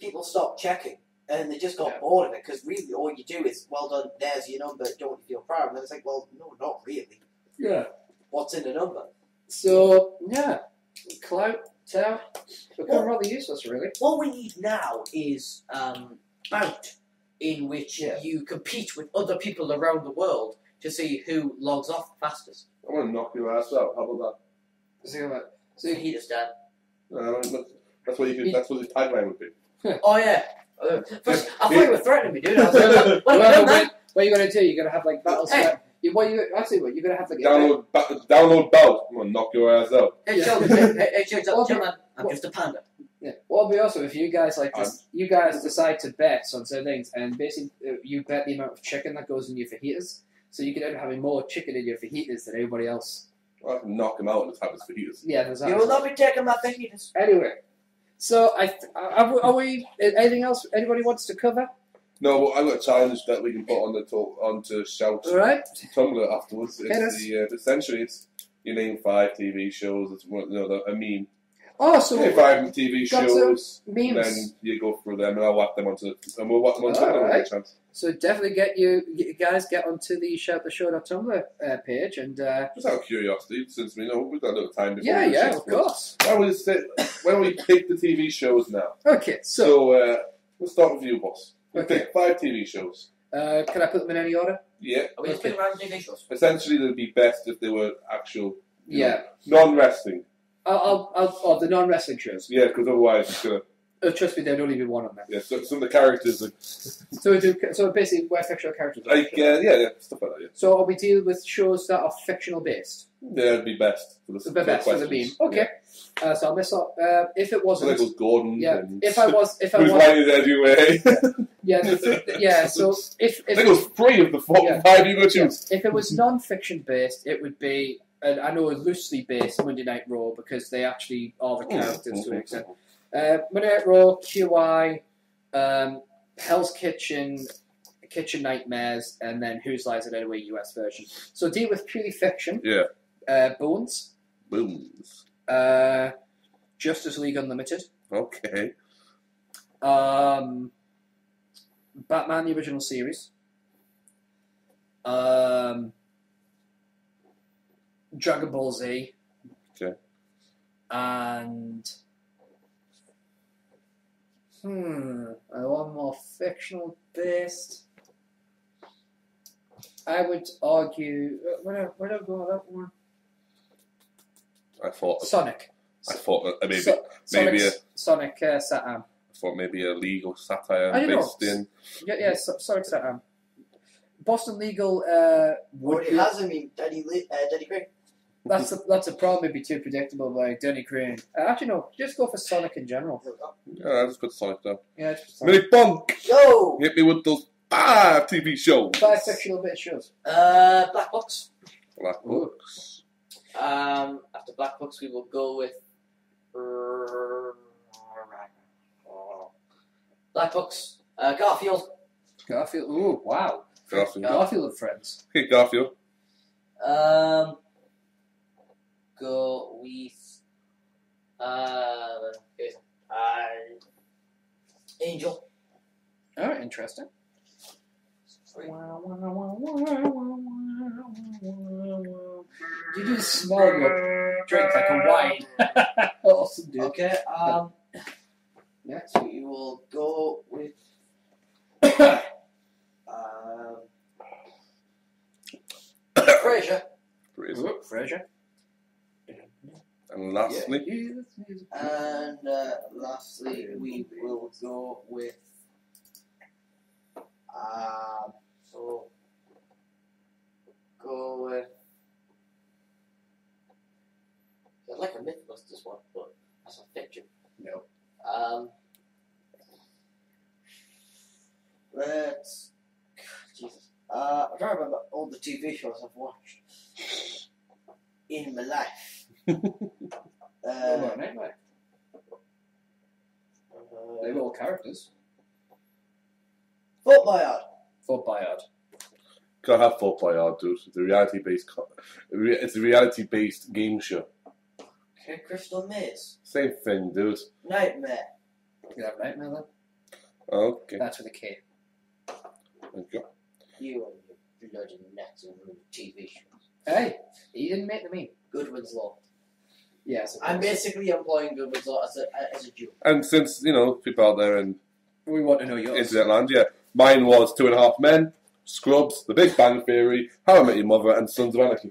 people stopped checking. And they just got Yeah. bored of it because really all you do is, well done, there's your number, don't you feel proud? And then it's like, well, no, not really. Yeah. What's in the number? So yeah, Klout, tell, become Well- rather useless, really. What we need now is um, bout, in which Yeah. you compete with other people around the world to see who logs off fastest. I'm gonna knock your ass out. How about So, uh, so he just dad. Uh, that's what you could. That's what the tagline would be. Oh yeah. Uh, first, I thought you were threatening me, dude. I was like, (laughs) what, well, what, what, man? what are you gonna do? You're gonna have like battles. Hey. You, what you actually what you're gonna have like Download, ba- download Bell. I'm gonna knock your ass out. Hey, Yeah. Joe, hey, hey, hey, Joe, Well, Joe, man, I'm what- just a panda. Yeah. Well, it'll be awesome if you guys like this. You guys decide to bet on certain things, and basically uh, you bet the amount of chicken that goes in your fajitas. So you could end up having more chicken in your fajitas than everybody else. I can knock him out and just have his fajitas. Yeah, there's. You will not be taking my fajitas. Anyway, so I th- are, we- are we? Anything else? Anybody wants to cover? No, well, I've got a challenge that we can put on the talk, onto shout All right. Tumblr afterwards. Hit. It's the uh, essentially it's you name five TV shows. It's one, you know, a meme. Oh, so Name five TV shows. some memes. Then you go through them, and I'll whack them onto, and we'll whack them onto Tumblr when we get chance. So definitely get you, you guys get onto the shout the show Tumblr uh, page and uh, Just out of curiosity, since we know we've got a little time before. yeah, the yeah, show of course. Why don't we say, why don't we pick the TV shows now? Okay, so So uh, we'll start with you, boss. We'll Okay. pick five TV shows. uh, can I put them in any order? Yeah. Are we just Okay. picking random TV shows? Essentially, they'd be best if they were actual, Yeah, non-wrestling. I'll, I'll, I'll oh, the non-wrestling shows. Yeah, because otherwise, it's gonna. Oh, trust me, there'd only be one of them. Yeah, so, some of the characters, are, (laughs) So we do, so basically, we're fictional characters. on like, uh, yeah, yeah, stuff like that. Yeah, So are we dealing with shows that are fictional based? yeah, it'd be best for the, The best for the meme. questions. Okay. Uh, so I'll miss up. Uh, if it there wasn't, goes Gordon. yeah. And If I was, if I (laughs) was, is anyway? (laughs) yeah, th- yeah. So if I if think it was three of the four, Yeah. five you Yeah. choose. If it was non-fiction based, it would be, and I know a loosely based Monday Night Raw because they actually are the characters to an extent. Uh, Monday Night Raw, QI, um, Hell's Kitchen, Kitchen Nightmares, and then Whose Lies It Anyway US version. So deal with purely fiction. Yeah. Uh, Bones, Booms. uh, Justice League Unlimited, Okay. um, Batman the original series, um, Dragon Ball Z, Okay. and hmm, I want more fictional based. I would argue. uh, Where do- where do I go with that one? I thought. Sonic. I thought uh, maybe. So- maybe Sonic's- Sonic uh, SatAM. I thought maybe a legal satire I don't know. in. Yeah, yeah. So, Sonic SatAM. Boston Legal uh, would Already be, has him in Daddy, Li- uh, Daddy Craig. That's a, that's a problem. It'd be too predictable, like Denny Crane. Uh, actually, no. Just go for Sonic in general. Yeah, I just put Sonic down. Yeah, it's just Sonic. Minute Bunk! Yo! Hit me with those five TV shows. five fictional bit shows. Uh, Black Box. Black Books. Um, after Black Books, we will go with Black Books. Uh, Garfield. Garfield. Ooh, wow. Garfield. Garfield and Friends. Hey, Garfield. um, go with uh, Uh, Angel. All right, interesting. You do smell your drink like a wine. (laughs) awesome, dude. Okay. Um, Yeah. so we will go with. (coughs) Um, Frasier. (coughs) Fraser. Frasier. And lastly, And uh, lastly, we will go with. Um, so. Go with. I like a Mythbusters one, but that's a fiction. No. Um, Let's. Jesus. Uh, I'm trying to remember all the TV shows I've watched in my life. Uh, well, anyway. They were all characters. Fort Boyard. Fort Boyard. gotta have Fort Boyard, dude. It's a reality based. Co- it's a reality based game show. Okay, Crystal Maze. Same thing, dude. Knightmare. You have Knightmare then? Okay. That's with a K. Thank you. You and your bloody nuts and TV shows. Hey, he didn't make the meme. Godwin's Law. Yes. I'm basically employing Godwin's Law as a, as a Jew. And since you know people out there in We want to know yours. internet land, yeah, mine was Two and a Half Men, Scrubs, The Big Bang Theory, How I Met Your Mother, and Sons of Anarchy.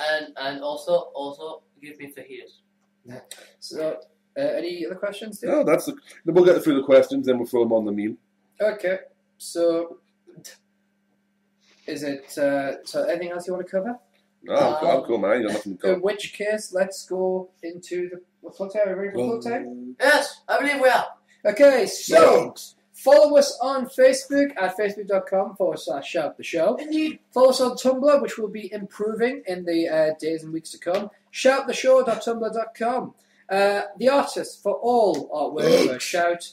and and also also give me fajitas. (laughs) So, uh, any other questions? Dave? No, that's the, we'll get through the questions, then we'll throw them on the meme. Okay, so is it uh, so? Anything else you want to cover? No, I'm, I'm cool, man. I ain't got nothing to In which case, let's go into the what's what time? Are we ready for full time? Yes, I believe we are. Okay, so follow us on Facebook at facebook.com forward slash shout the show. Indeed. Follow us on Tumblr, which will be improving in the uh, days and weeks to come. Shouttheshow.tumblr.com. Uh, the artists for all artwork were Shout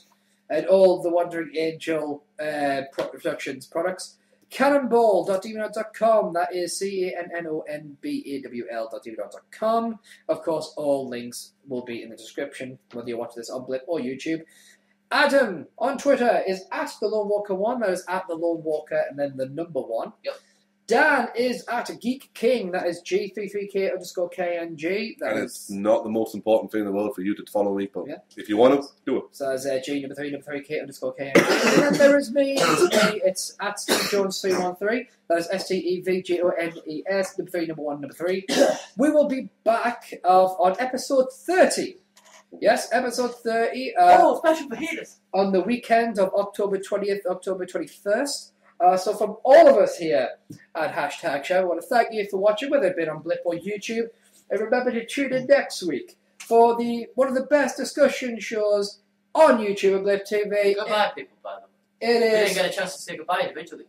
and all the Wandering Angel uh, Pro- Productions products. Cannonbawl.deviant.com. That is C A N N O N B A W L.deviant.com. Of course, all links will be in the description, whether you watch this on Blip or YouTube. Adam on Twitter is at the Lone Walker One. That is at the Lone Walker and then the number one. Yep. Dan is at Geek King. That is G33K underscore KNG. That And is it's not the most important thing in the world for you to follow me, but Yeah. if you want to, do it. so that's uh, G number three number three K underscore KNG. and then there is me. It's me. It's at Steve Jones three one three. That is S T E V J O N E S number three number one number three. we will be back of on episode thirty. Yes, episode thirty. Uh, oh, special fajitas. on the weekend of October 20th, October 21st. Uh, so, from all of us here at Hashtag Show, I want to thank you for watching, whether it been on Blip or YouTube. And remember to tune in next week for the one of the best discussion shows on YouTube and Blip TV. Goodbye, people, by the way. It We didn't get a chance to say goodbye individually.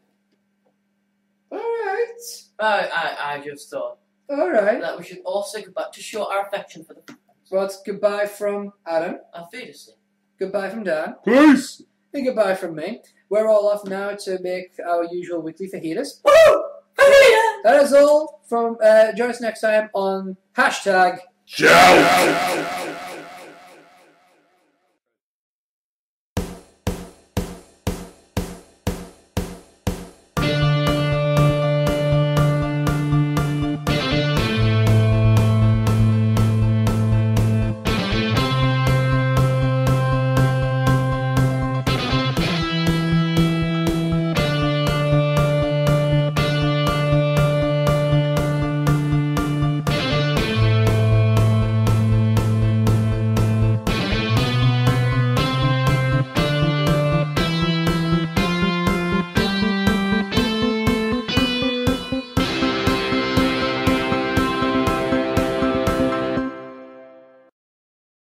Alright. I, I, I just thought Alright. that we should all say goodbye to show our affection for the Well, it's goodbye from Adam, our fetus. goodbye from Dan, Peace! And goodbye from me. We're all off now to make our usual weekly fajitas. Woo! Fajita! That is all from. Uh, join us next time on hashtag Ciao!